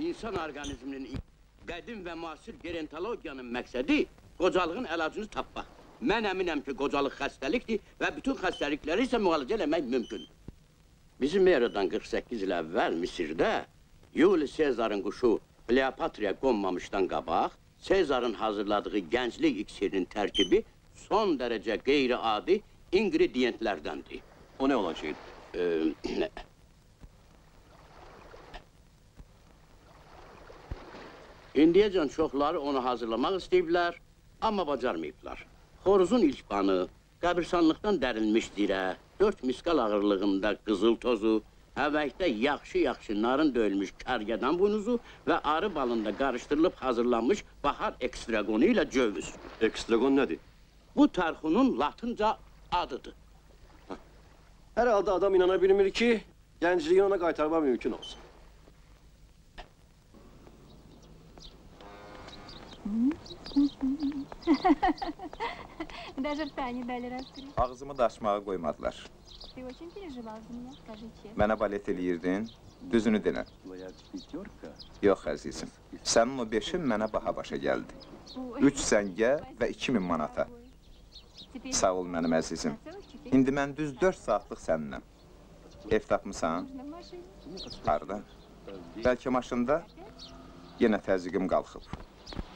İnsan orqanizminin qədim və müasir gerontologiyanın məqsədi qocalığın əlacını tapmaq. Mən əminəm ki, qocalıq xəstəlikdir və bütün xəstəlikləri isə müalicə eləmək mümkündür. Bizim eradan 48 il əvvəl Misirdə Yuli Sezarın quşu Kleopatraya qonmamışdan qabaq Sezarın hazırladığı gənclik iksirinin tərkibi son dərəcə qeyri-adi ingrediyentlərdəndir. O ne olan şeydi? Ee, İndiyəcən çoxları onu hazırlamaq istəyiblər, amma bacarmayıblar. Xoruzun ilk banı, qəbirstanlıqdan dərilmiş dirə, dörd miskal ağırlığında qızıl tozu, həvəkdə yaxşı-yaxşı narın döyülmüş kərgədan bunuzu və arı balında qarışdırılıb hazırlanmış bahar ekstragonu ilə cövüz. Ekstragon nedir? Bu tərxunun latınca adıdır. Herhalde adam inana bilmir ki, gəncliğini ona qaytarma mümkün olsun. Даже рта не дали раскрыть. Ağzımı da açmağa qoymadılar. Ты очень переживал за меня, скажи честно. Mənə balet eləyirdin, düzünü denə. Твоя пятерка? Yox əzizim, sənin o beşin mənə baha başa gəldi. Ой, Üç səngə və 2000 manata. Теперь Sağ ol mənim əzizim. на целых четыре İndi mən düz 4 saatlıq səninlə. Ev tapmısan? нужно в машине. Harda? Bəlkə maşında? Yenə təzyiqim qalxıb.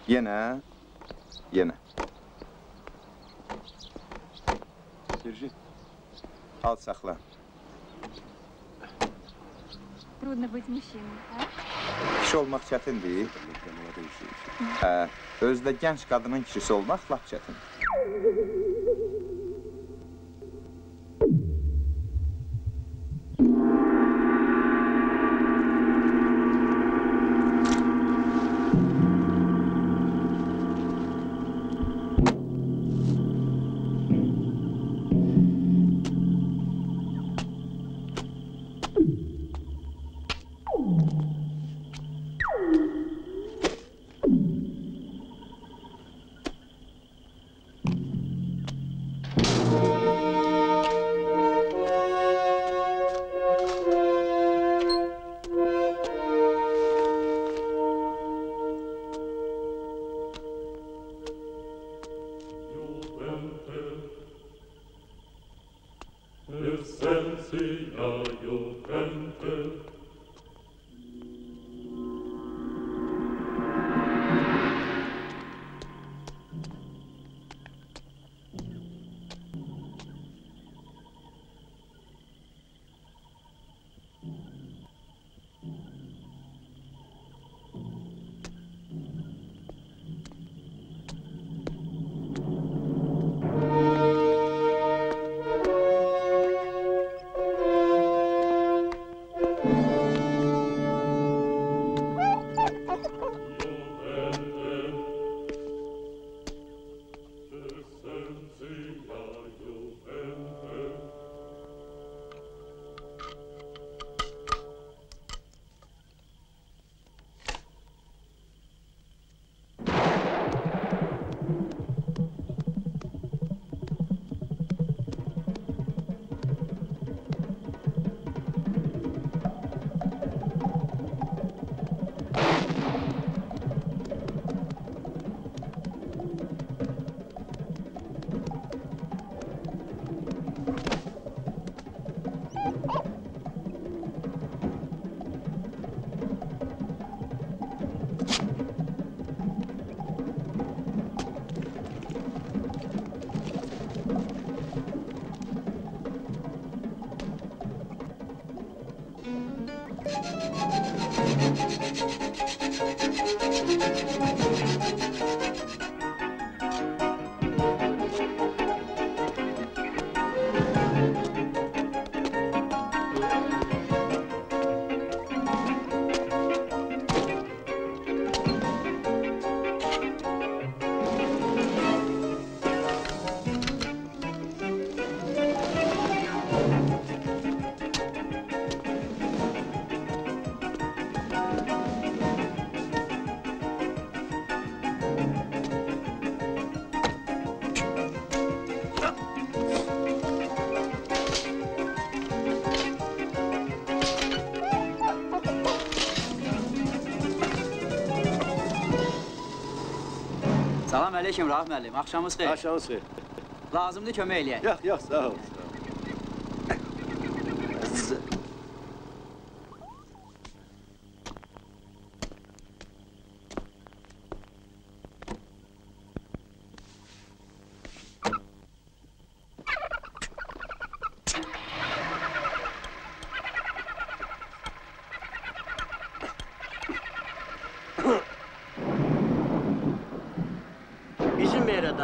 Yenə, yenə. Держи. Al saxla. Трудно быть мужчиной, а? Kişi olmaq çətindir. Для молодой женщины. Hə, özdə gənc qadının kişisi olmaq lap çətin. Salam əleykum Rahim müəllim. Axşamınız xeyir. Aşağınız xeyir. Lazımdır kömək eləyək. Yox, yox, sağ ol.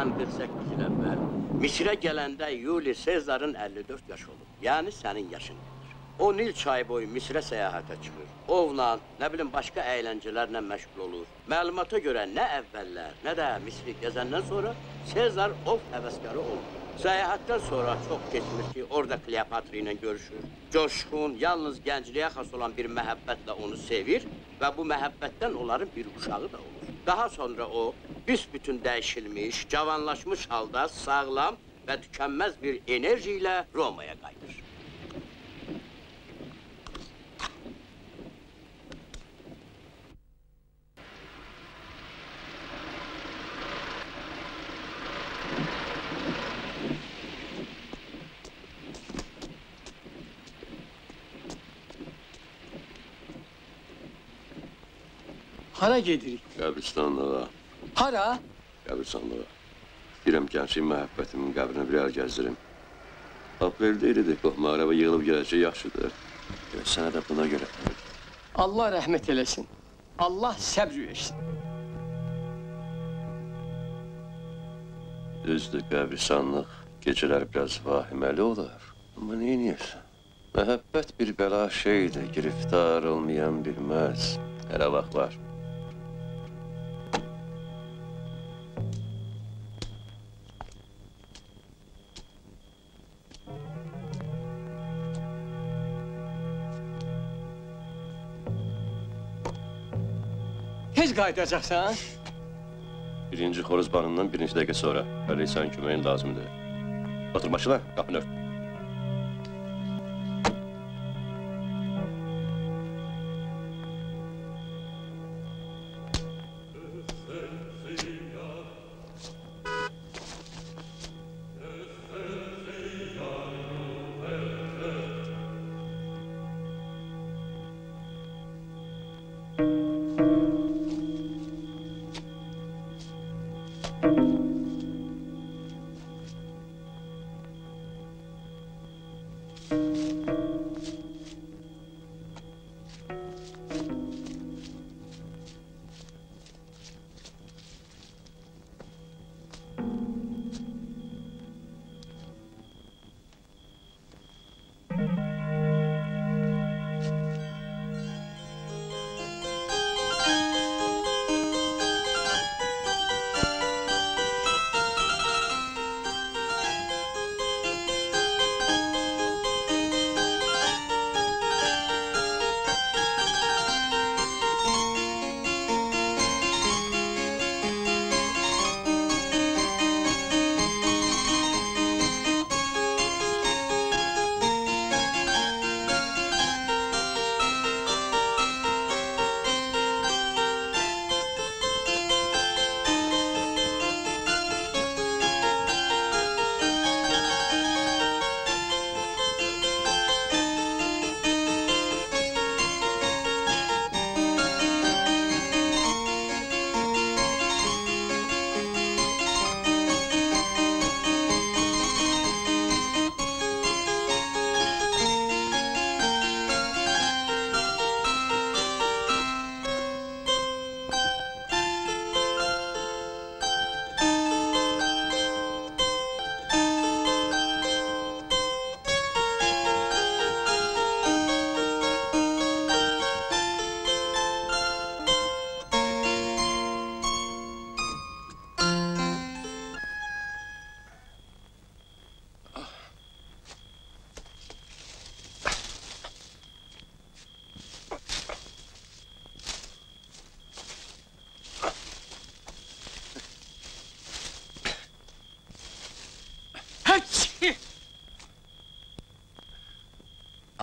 Eradan 48 il əvvəl Misrə gələndə Yuli Sezarın 54 yaşı olub. Yəni sənin yaşın gedir. O Nil çayı boyu Misrə səyahətə çıxır. Ovla, nə bilim başqa əyləncələrlə məşğul olur. Məlumata görə nə əvvəllər, nə də Misri gəzəndən sonra Sezar ov həvəskarı oldu. Səyahətdən sonra çox keçmir ki, orada Kleopatra ilə görüşür. Coşqun, yalnız gəncliyə xas olan bir məhəbbətlə onu sevir və bu məhəbbətdən onların bir uşağı da olur. Daha sonra o, büsbütün dəyişilmiş, cavanlaşmış halda sağlam və tükənməz bir enerji ilə Romaya qayıdır. Hara gedirik? Qəbristanlığa, Hara? qəbristanlığa. Deyirəm gənclik məhəbbətimin qəbrini bir əl gəzdirim. Apreldə idi, qohma araba yığılıb gələcək yaxşıdır. Sənə də buna görə. Allah rəhmət eləsin. Allah səbr versin. Düzdür, qəbristanlıq gecələr biraz vahiməli olar. Amma neyniyəsən? Məhəbbət bir bəla şeydir, giriftar olmayan bilməz. Hələ vaxt qayıdacaqsan? Birinci xoruz banından birinci dəqiqə sonra. Hələ sən köməyin lazımdır. Otur başına, qapını ört.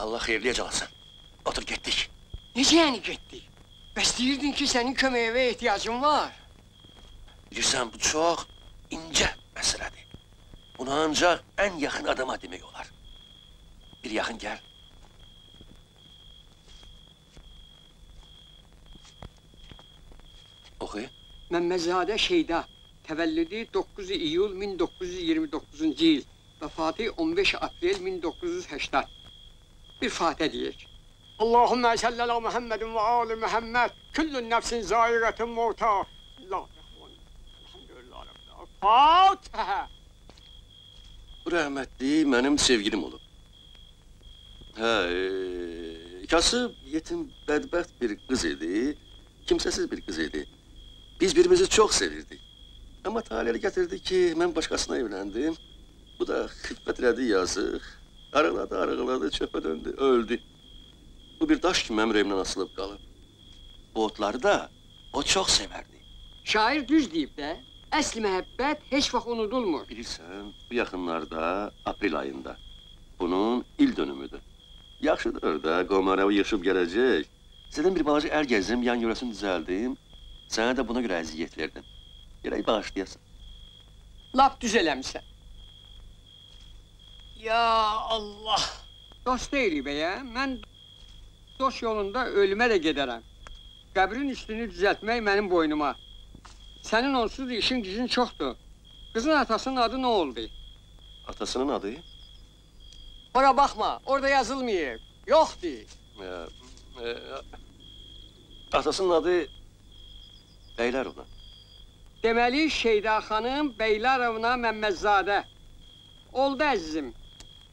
Allah xeyirliyə calasın. Otur getdik. Necə yəni getdik? Bəs deyirdin ki, sənin köməyinə ehtiyacın var. Bilirsən, bu çox incə məsələdir. Bunu ancaq ən yaxın adama demək olar. Bir yaxın gəl. Oxu. Məmməzadə Şeyda. Təvəllüdü 9 iyul 1929-cu il. Vəfatı 15 aprel 1980. Bir fatə deyək. Allahümme salli ala Muhammedin ve ali Muhammed. Küllün nefsin zaiqetin mevta. Allah Elhamdülillah. Fatiha. Bu rəhmətli mənim sevgilim olub. Hə, e, kasıb, yetim, bədbəxt bir qız idi. Kimsəsiz bir qız idi. Biz birimizi çox sevirdik. Amma talih elə gətirdi ki, mən başqasına evləndim. Bu da xiffət elədi yazıq. Arıqladı, arıqladı, çöpə döndü, öldü. Bu bir daş kimi mənim ürəyimdən asılıb qalıb. Bu otları da o çox sevərdi. Şair düz deyib də. Əsl məhəbbət heç vaxt unudulmur. Bilirsən, bu yaxınlarda, aprel ayında bunun il dönümüdür. Yaxşıdır da, qomarəvi yığışıb gələcək. Sədən bir balaca əl gəzdim, yan yörəsini düzəldim. Sənə də buna görə əziyyət verdim. Gələk bağışlayasan. Lap düz eləmisən. Ya Allah. Dost deyilik bəyə. Mən dost yolunda ölümə də gedərəm. Qəbrin üstünü düzəltmək mənim boynuma. Sənin onsuz işin gücün çoxdur. Qızın atasının adı nə oldu? Atasının adı? Ora baxma, orada yazılmayıb. Yoxdur. E, e, atasının adı Beyler ona. Deməli Şeyda xanım Beylarovna Məmmədzadə. Oldu əzizim.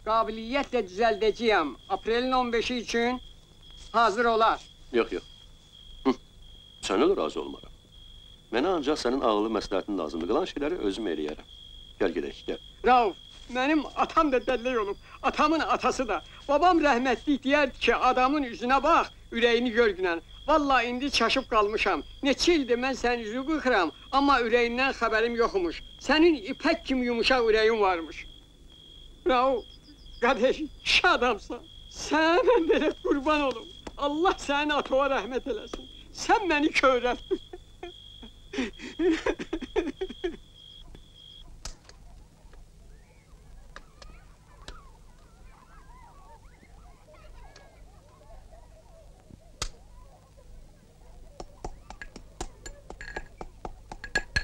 Qabiliyyətlə düzəldəcəyəm. Aprelin 15-i üçün hazır olar. Yox. Hı. Sənə də razı olmaram. Mənə ancaq sənin ağlı məsləhətin lazımdır. Qalan şeyləri özüm eləyərəm. Gəl gedək, gəl. Rauf, mənim atam da dəllək olub. Atamın atası da. Babam rəhmətlik deyərdi ki, adamın üzünə bax, ürəyini gör günən. Vallahi indi çaşıb qalmışam. Neçə ildir mən sənin üzünü qıxıram, amma ürəyindən xəbərim yoxmuş. Sənin ipək kimi yumuşaq ürəyin varmış. Rauf, Kardeş, şadamsa, sana bile kurban olum. Allah seni atova rahmet eylesin. Sen beni köğrettin.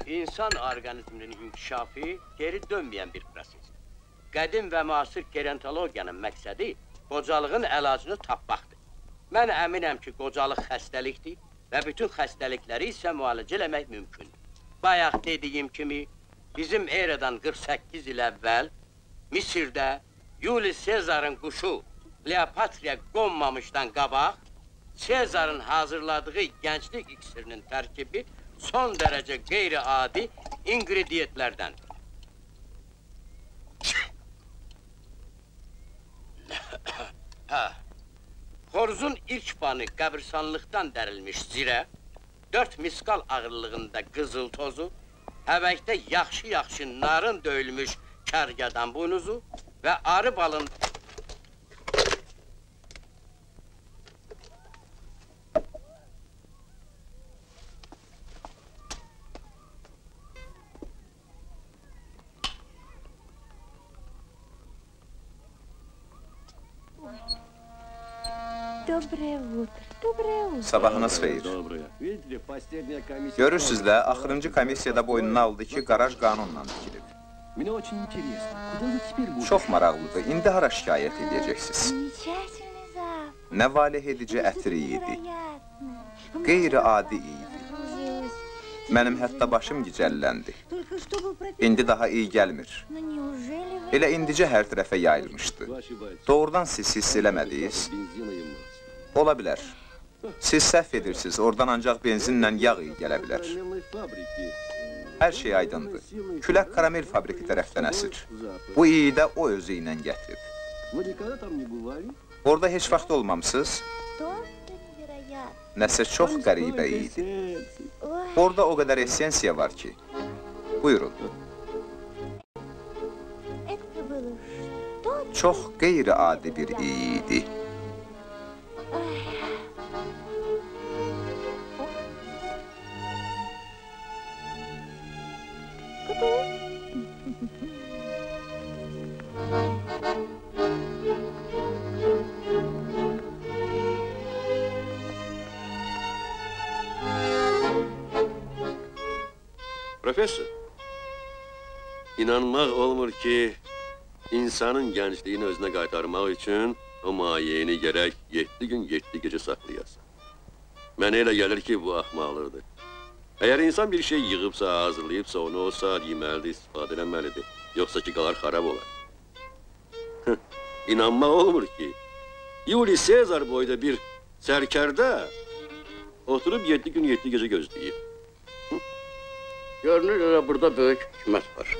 İnsan organizminin inkişafı geri dönmeyen bir proses. Qədim və müasir gerontologiyanın məqsədi qocalığın əlacını tapmaqdır. Mən əminəm ki, qocalıq xəstəlikdir və bütün xəstəlikləri isə müalicə eləmək mümkündür. Bayaq dediyim kimi, bizim eradan 48 il əvvəl Misirdə Yuli Sezarın quşu Kleopatra qonmamışdan qabaq Sezarın hazırladığı gənclik iksirinin tərkibi son dərəcə qeyri-adi ingrediyentlərdəndir. Hə. Xoruzun ilk banı qəbirstanlıqdan dərilmiş zirə, 4 miskal ağırlığında qızıl tozu, həvəkdə yaxşı-yaxşı narın döyülmüş kərgədan buynuzu və arı balın Доброе утро. Доброе утро. Sabahınız xeyir. Доброе. Видите, последняя комиссия... Görürsüz də, axırıncı komissiyada boynuna aldı ki, qaraj qanunla tikilib. Мне очень интересно, куда вы теперь будете? Çox maraqlıdır. İndi hara şikayət edəcəksiniz? Замечательный завтрак. Nə valeh edici ətri idi. Невероятно. Qeyri-adi idi. Кружилась. Mənim hətta başım gicəlləndi. Только чтобы пропить. İndi daha iyi gəlmir. Но неужели вы... Elə indicə hər tərəfə yayılmışdı. Вы ошибаетесь. Doğrudan siz hiss eləmədiniz? Ola bilər. Siz səhv edirsiniz, oradan ancaq benzinlə yağ iyi gələ bilər. Hər şey aydındır. Külək karamel fabriki tərəfdən əsir. Bu iyi də o özü ilə gətirib. Orada heç vaxt olmamısınız? Nəsə çox qəribə idi. Orada o qədər essensiya var ki. Buyurun. Çox qeyri-adi bir iyi idi. Profesör, inanmak olmur ki... ...insanın gençliğini özüne kaytarmak için... o mayeyini gərək 7 gün 7 gecə saxlayasan. Mənə elə gəlir ki, bu axmaqlıqdır. Əgər insan bir şey yığıbsa, hazırlayıbsa, onu o saat yeməlidir, istifadə etməlidir. Yoxsa ki, qalar xarab olar. İnanmaq olmur ki, Yuli Sezar boyda bir sərkərdə oturub 7 gün 7 gecə gözləyib. Görünür elə burada böyük hikmət var.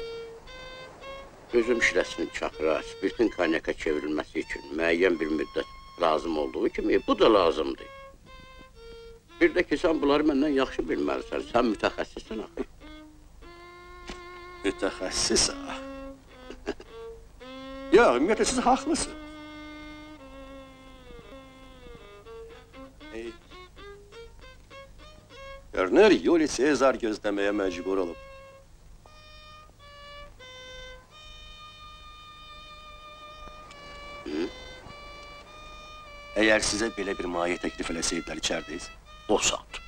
Üzüm şirəsinin çaxıra, spirtin konyaka çevrilməsi üçün müəyyən bir müddət lazım olduğu kimi bu da lazımdır. Bir də ki, sən bunları məndən yaxşı bilməlisən. Sən mütəxəssissən axı. Mütəxəssis ha. ya, ümumiyyətlə siz haqlısınız. Görünür, Yuli Sezar gözləməyə məcbur olub. Eğer size böyle bir maye teklif eleseydiler içerideyiz. O saat,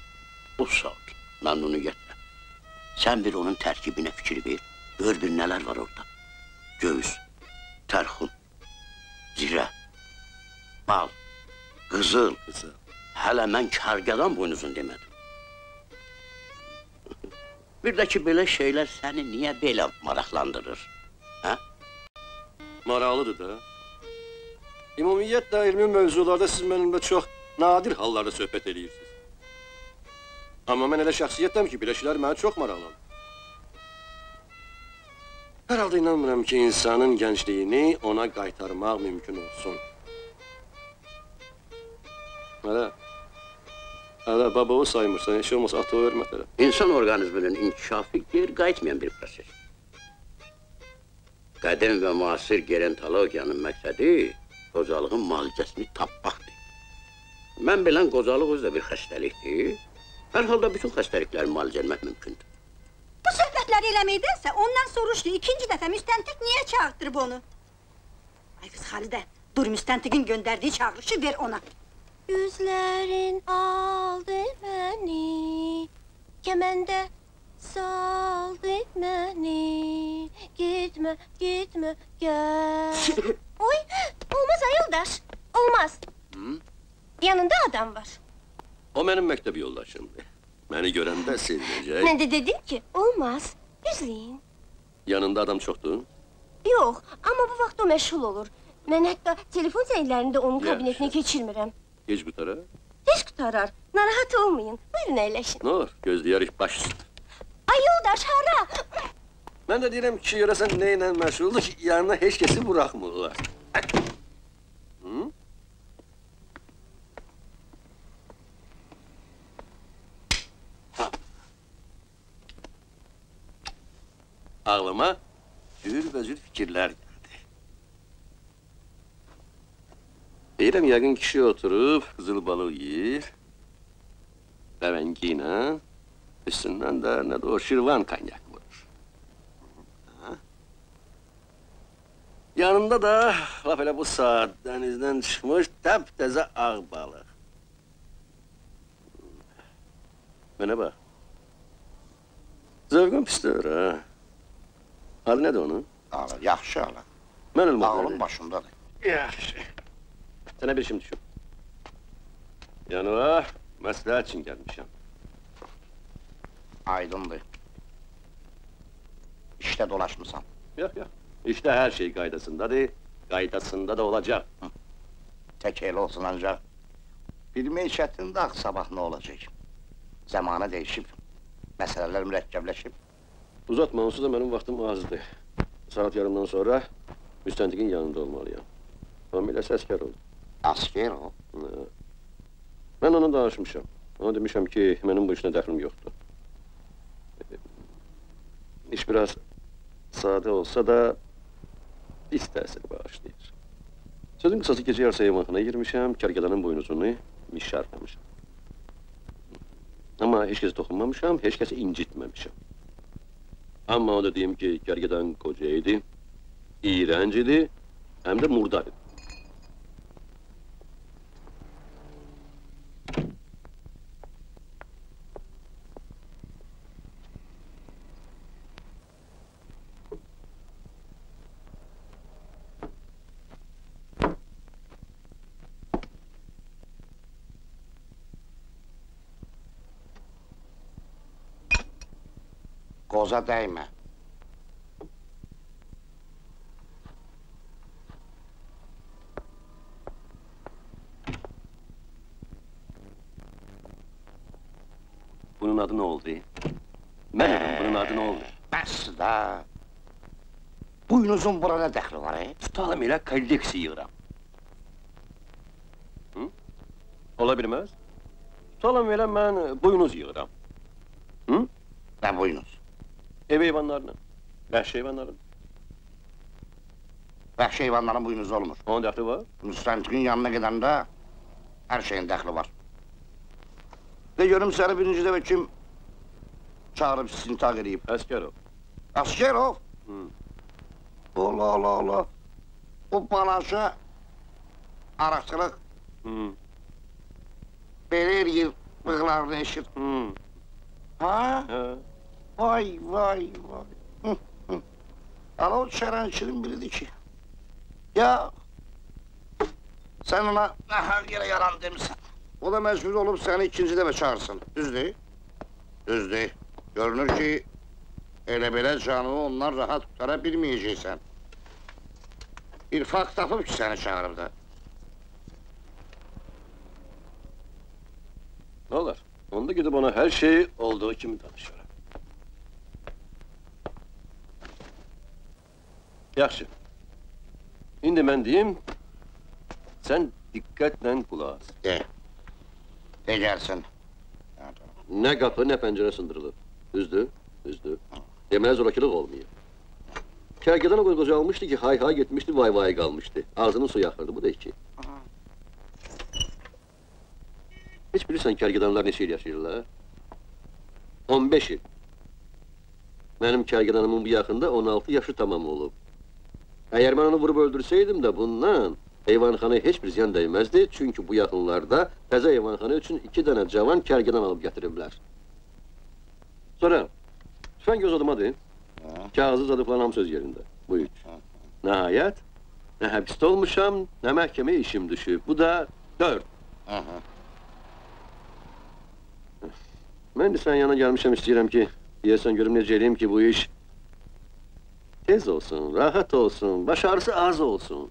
bu saat memnuniyetle. Sen bir onun terkibine fikir ver. Gör bir neler var orada. Göğüs, terhun, zira, bal, kızıl. kızıl. Hele ben kargadan boynuzun demedim. bir de ki böyle şeyler seni niye böyle maraklandırır? Ha? Maraqlıdır da. Ümumiyyətlə elmi mövzularda siz mənimlə çox nadir hallarda söhbət edirsiniz. Amma mən elə şəxsiyyətəm ki, belə şeylər məni çox maraqlanır. Hər halda inanmıram ki, insanın gəncliyini ona qaytarmaq mümkün olsun. Hələ, hələ babağı saymırsan, heç olmasa ata vermət hələ. İnsan orqanizminin inkişafı geri qayıtmayan bir proses. Qədim və müasir gerontologiyanın məqsədi qocalığın müalicəsini tapmaqdır. Mən bilən qocalıq özü də bir xəstəlikdir. Hər halda bütün xəstəlikləri müalicə etmək mümkündür. Bu söhbətləri eləməkdənsə ondan soruşdu. İkinci dəfə müstəntiq niyə çağırtdırıb onu? Ay qız Xalidə, dur müstəntiqin göndərdiyi çağırışı ver ona. Yüzlerin aldı beni Kemende saldı gel Oy olmaz Ayıldaş olmaz Yanında adam var O mənim məktəb yoldaşımdır. Məni görəndə sevinəcək. Ben de dedim ki olmaz Üzleyin Yanında adam çoxdur. Yok ama bu vakit o meşgul olur Ben hatta telefon zenglerinde onun Yaxşı. kabinetine geçirmirəm Geç qutara. Hiç kurtarar Narahat olmayın Buyurun eyleşin Nə olur, gözləyərik baş üstə. Ayıldaş hara Mən də deyirəm ki, görəsən nə ilə məşğuldur ki, yanına heç kəsi buraxmırlar. Hı? Ha. Ağlıma cürbəcür fikirlər gəldi. Deyirəm, yəqin kişi oturub, qızıl balıq yeyir, ləvəngi ilə, üstündən də nə də o şirvan konyak vurur. Ha? Yanında da laf elə bu saat dənizdən çıxmış təp-təzə ağ balıq. Mənə bax. Zövqün pisdir, ha. Adı nədir onun? Ağır, yaxşı ağır. Mən ölməm. Ağlın başındadır. Yaxşı. Sənə bir işim düşüb. Yanıma məsləhət üçün gəlmişəm. Aydındır. İşte dolaşmısan. Yox, yox. İşte hər şey qaydasındadır, qaydasında da olacaq. Tek el olsun ancak. Bilmək çətindir axı sabah nə olacaq. Zamanı dəyişib. Məsələlər mürəkkəbləşib. Uzatma, onsuz da mənim vaxtım azdır. Saat yarımdan sonra müstəntiqin yanında olmalıyam. Tamamilə səskər oldu. Asker o. Hə. Mən ona danışmışam. Ona demişəm ki, mənim bu işlə dəxlim yoxdur. İş biraz sadə olsa da pis təsir bağışlayır. Sözün qısası gecə yarısı yeməkxana girmişəm, kərgədanın boynuzunu mişarlamışam. Amma heç kəsə toxunmamışam, heç kəsi incitməmişəm. Amma o da deyim ki, kərgədan qoca idi, iğrənc idi, həm də murdar idi. Toza dəymə. Bunun adı ne oldu? Benim bunun adı ne oldu? Bəs də. Buynuzun bura nə dəxli var, e? Tutalım elə kolleksi yığıram. Hı? Ola bilmez. Tutalım elə mən buynuz yığıram. Hı? Nə buynuz? Ev heyvanlarını. Vəhşi heyvanların. Vəhşi heyvanların buynuzu olmur. Onun dəxli var. Müstəntiqin yanına gedəndə hər şeyin dəxli var. De görüm səni birinci dəfə kim çağırıb istintaq edib? Əsgər o. Askerov. Hı. Ola ola ola. Bu balaca araçlıq Hı. belə eləyir, bığlarını eşir. Hı. Ha? Hə. Vay vay vay. Hı, hı. Ala o şərançinin biridir ki. Ya sen ona her yere yalan demişsin. O da mecbur olup seni ikinci defa çağırsın. Düz değil. Düz değil. Görünür ki elə belə canını ondan rahat tutara bilməyəcəksən. Bir fakt tapıb ki səni çağırıb da. Ne olur? Onda gidip ona her şey olduğu kimi danışıyorum. Yaxşı. İndi mən deyim, sən diqqətlə qulaq as. De. De gəlsin. Nə qapı, nə pəncərə sındırılıb. Üzdü, üzdü. Deməyə zorakılıq olmuyor. Kərgədən o qoca almışdı ki, hay hay gitmişdi, vay vay qalmışdı. Ağzının suyu axırdı, bu da iki. Heç bilirsən kərgədanlar neçə il yaşayırlar? 15 il. Mənim kərgədanımın bu yaxında 16 yaşı tamam olub. Eğer ben onu vurup öldürseydim de bundan heyvanxanaya heç bir ziyan değmezdi. Çünkü bu yakınlarda təzə heyvanxana için iki tane cavan kergedan alıp getiriblər. Sonra tüfəng göz adımadır. Kağızı zadı falan söz yerinde. Bu üç. Nihayet ne hapiste olmuşam ne mahkeme işim düşüp. Bu da dört. Hı. Ben de sen yana gelmişim istiyorum ki diyesen görüm necə eləyim ki bu iş tez olsun, rahat olsun, baş ağrısı az olsun.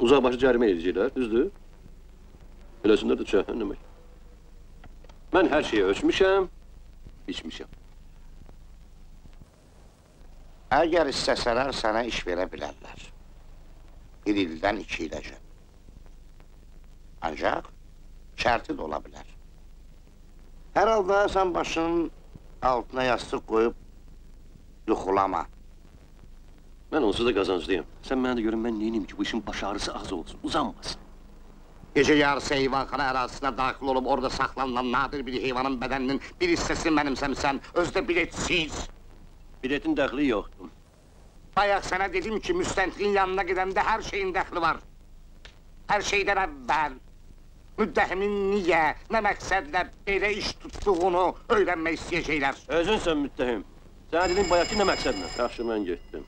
Uzaq başı cərimə edəcəklər, düzdür? Eləsinlər də cəhənnəmək. Mən hər şeyi ölçmüşəm, biçmişəm. Əgər istəsələr sənə iş verə bilərlər. Bir ildən iki iləcə. Ancaq şərti də ola bilər. Hər halda sən başının altına yastık koyup yukulama. Ben olsa da kazancılıyım. Sen bana da görünmen neyinim ki bu işin baş ağrısı az olsun, uzanmasın. Gece yarısı hayvankana arazisine dahil olup orada saklanan nadir bir hayvanın bedeninin bir hissesini benimsemsen, özde biletsiz. Biletin dahli yoktu. Bayak ah, sana dedim ki müstentliğin yanına giden de her şeyin dahli var. Her şeyden evvel. Müttehimin niye, ne məqsədlə belə iş tutduğunu öyrənmək istəyəcəklər. Özünsən müttəhim. Sən dedin bayaqki nə məqsədlə? Yaxşı, mən getdim.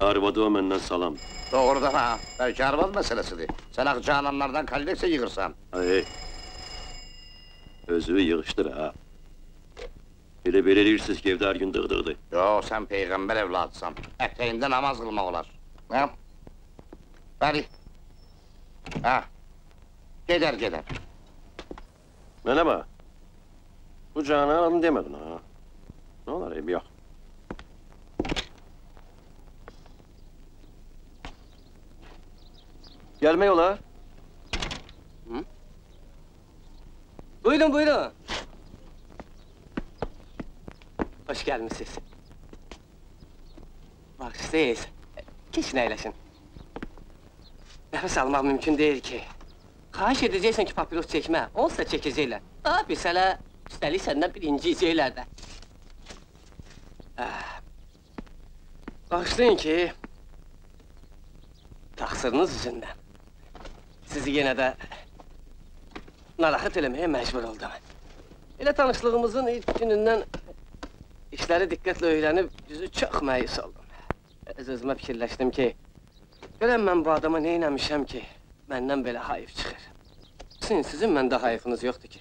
Arvadı o məndən salam. Doğrudan ha, belki arvad meselesidir. Sen ak cananlardan kalilekse yığırsan. Hey, özü yığıştır ha. Bile belirlirsiniz ki evde her gün dırdırdı. Yo, sen peygamber evladısın. Eteğinde namaz kılma olar. Ne? Bari. Ha, Gider gider. Bana. Bu cana alın demedin ha. Ne olur ev yok. Gelme yola. Hı? Buyurun buyurun. Hoş gelmişsiniz. Bak siz. Kesin eylesin. Nefes almak mümkün değil ki. Xahiş edəcəksən ki, papiros çəkmə, olsa çəkəcəklər. Pis hələ, üstəlik səndən birinci yiyəcəklər də. Ah. Bağışlayın ki, taksırınız yüzündən. Sizi yenə də narahat eləməyə məcbur oldum. Elə tanışlığımızın ilk günündən işləri diqqətlə öyrənib yüzü çox məyus oldum. Öz-özümə fikirləşdim ki, görəm mən bu adama nə eləmişəm ki, məndən belə hayıf çıxır. Sizin, sizin məndə hayıfınız yoxdur ki.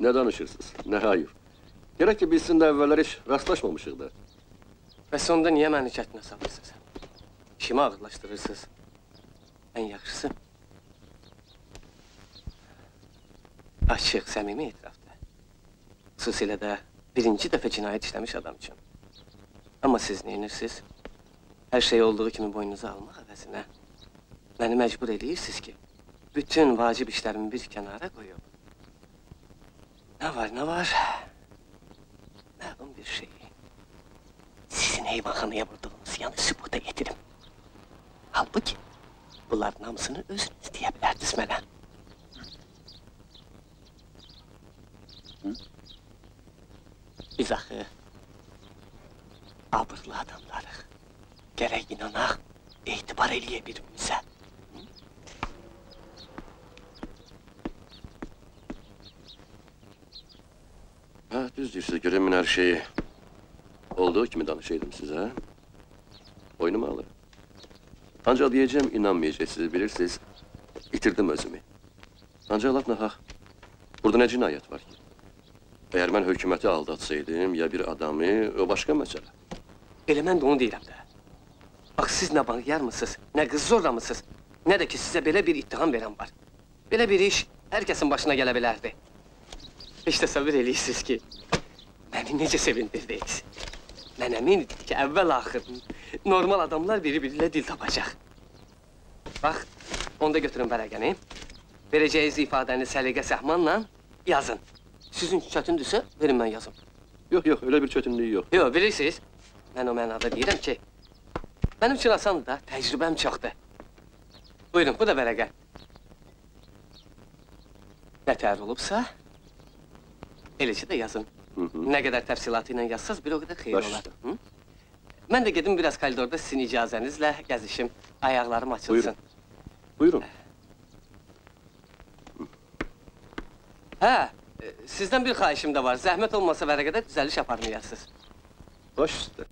Ne danışırsınız? Ne hayır. Gerek ki biz sizinle evveller hiç rastlaşmamışız da. Bəs onda niyə məni çətinə salırsınız? İşimi ağırlaşdırırsınız. Ən yaxşısı açıq, səmimi etirafdır. Xüsusilə də birinci dəfə cinayət işləmiş adam üçün. Amma siz neyinirsiniz? Hər şey olduğu kimi boynunuza almaq əvəzinə Beni mecbur ediyorsunuz ki. Bütün vacip işlerimi bir kenara koyuyorum. Ne var ne var? Malum bir şey. Sizin heyvanhaneye vurduğunuz yanı sübuta getirim. Halbuki bunlar namsını özünüz diye berdiniz melen. Biz ahı abırlı adamlarıq. Gerek inanak, itibar eləyə birbirimize. Ha, düz diyorsunuz. Göremin her şeyi olduğu kimi danışaydım size. Boynuma alırım. Ancak diyeceğim inanmayacaksınız bilirsiniz. Bitirdim özümü. Ancak laf nahaq. Burada ne cinayet var ki? Eğer ben hükümeti aldatsaydım ya bir adamı o başka mesele. Elə mən də onu deyirəm də. Bax, siz nə bağlayarmısınız, nə qız zorlamısınız, nə də ki sizə belə bir ittiham verən var. Belə bir iş hər kəsin başına gələ bilərdi. Heç təsəvvür eləyirsiniz ki, məni necə sevindirdiniz. Mən əmindim ki, əvvəl-axır normal adamlar biri-biri ilə dil tapacaq. Bax, onda götürün vərəqəni. Verəcəyiniz ifadəni səliqə səhmanla yazın. Sizin çətindirsə, verin mən yazım. Yok yok öyle bir çetinliği yok. Yox, bilirsiniz, mən o mənada deyirəm ki, mənim üçün asandır da, təcrübəm çoxdur. Buyurun, bu da vərəqə. Nə təhər olubsa, eləcə də yazın. Hı hı. Nə qədər təfsilatı ilə yazsaz, bir o qədər xeyir Baş olar. Hı? Mən də gedim biraz koridorda sizin icazənizlə gəzişim, ayaqlarım açılsın. Buyurun. Hə, e, sizdən bir xahişim də var. Zəhmət olmasa vərəqədə düzəliş aparmayasınız. Baş üstə.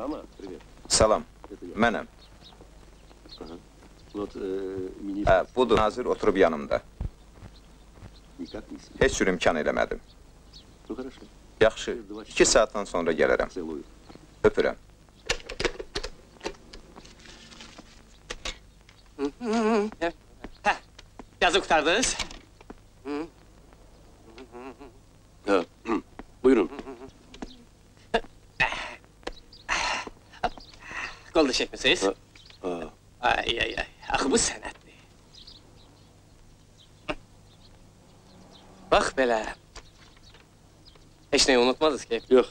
Rama, привет. Salam, Это я. mənəm. Вот, э, мини... Hə, budur. Nazir oturub yanımda. Никак не смей. Heç cür imkan eləmədim. Ну, хорошо. Yaxşı, iki saatdan sonra gələrəm. Целую. Öpürəm. Hə, yazı qurtardınız? Ha, buyurun. Qol da çəkmisiniz? Ay, ay, ay, axı bu sənətdir. Bax belə. Heç nəyi unutmadınız ki? yok.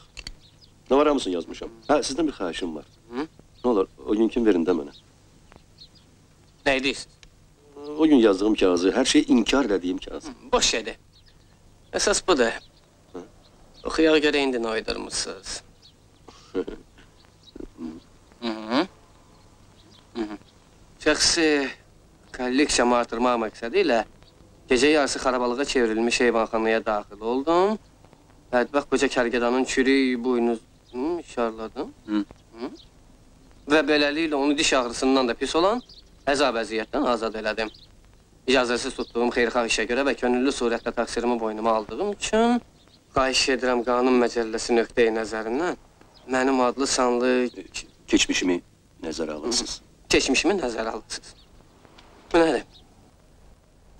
Numara mısın yazmışım? Ha, sizden bir xahişim var. Hı? Ne olur, o günkü verin de bana. Nə edirsiniz? O gün yazdığım kağızı, her şeyi inkar ettiğim kağız. Boş şeydir. Əsas budur. Oxuyaq görə indi nə uydurmusunuz? Şəxsi kolleksiyamı artırmaq məqsədi ilə gecə yarısı xarabalığa çevrilmiş heyvanxanaya daxil oldum. Bədbəxt qoca kərgədanın çürük buynuzunu işarladım. Hı. Hı. Və beləliklə onu diş ağrısından da pis olan əzab əziyyətdən azad elədim. İcazəsiz tutduğum xeyirxah işə görə və könüllü surətdə təqsirimi boynuma aldığım üçün xahiş edirəm qanun məcəlləsi nöqteyi nəzərindən mənim adlı sanlı Geçmişimi nəzərə alınsız. keçmişimi nəzərə alırsınız. Bu nədir?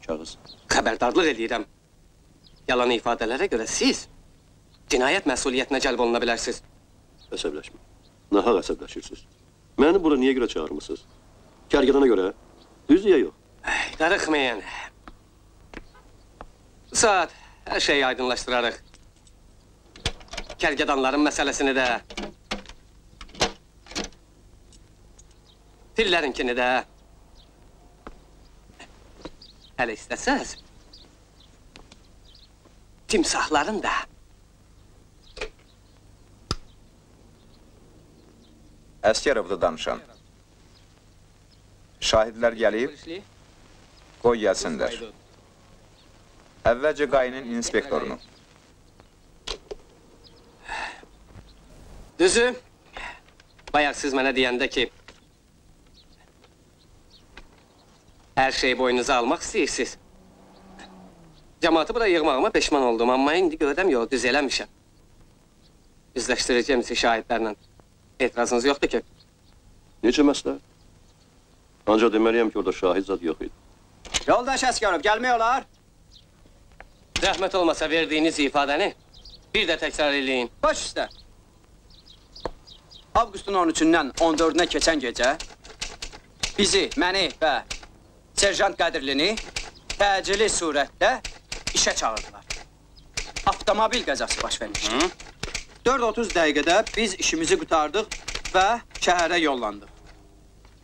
Kağız. Xəbərdarlıq eləyirəm. Yalan ifadələrə görə siz cinayət məsuliyyətinə cəlb oluna bilərsiniz. Əsəbləşmə. Nahaq əsəbləşirsiniz. Məni bura niyə görə çağırmısınız? Kərgədana görə? Düz ya yox? Ay, darıxmayın. Bu saat hər şeyi aydınlaşdırarıq. Kərgədanların məsələsini də. Fillərinkini də. Hələ istəsəz. Timsahların da. Əskərovda danışan. Şahidlər gəlib, qoy gəlsinlər. Əvvəlcə qayının inspektorunu. Düzü, bayaq siz mənə deyəndə ki, hər şeyi boynunuza almaq istəyirsiniz. Cəmaatı bura yığmağıma peşman oldum, amma indi görürəm yox, düz eləmişəm. Üzləşdirəcəm sizi şahidlərlə. Etirazınız yoxdur ki? Necə məsləhət? Ancaq deməliyəm ki, orada şahid zad yox idi. Yoldaş Əsgərov, gəlmək olar? Zəhmət olmasa verdiyiniz ifadəni bir də təkrar eləyin. Baş üstə. Avqustun 13-dən 14-nə keçən gecə bizi, məni və Serjant Qədirlini təcili surətdə işə çağırdılar. Avtomobil qəzası baş vermişdi. 4.30 dəqiqədə biz işimizi qutardıq və şəhərə yollandıq.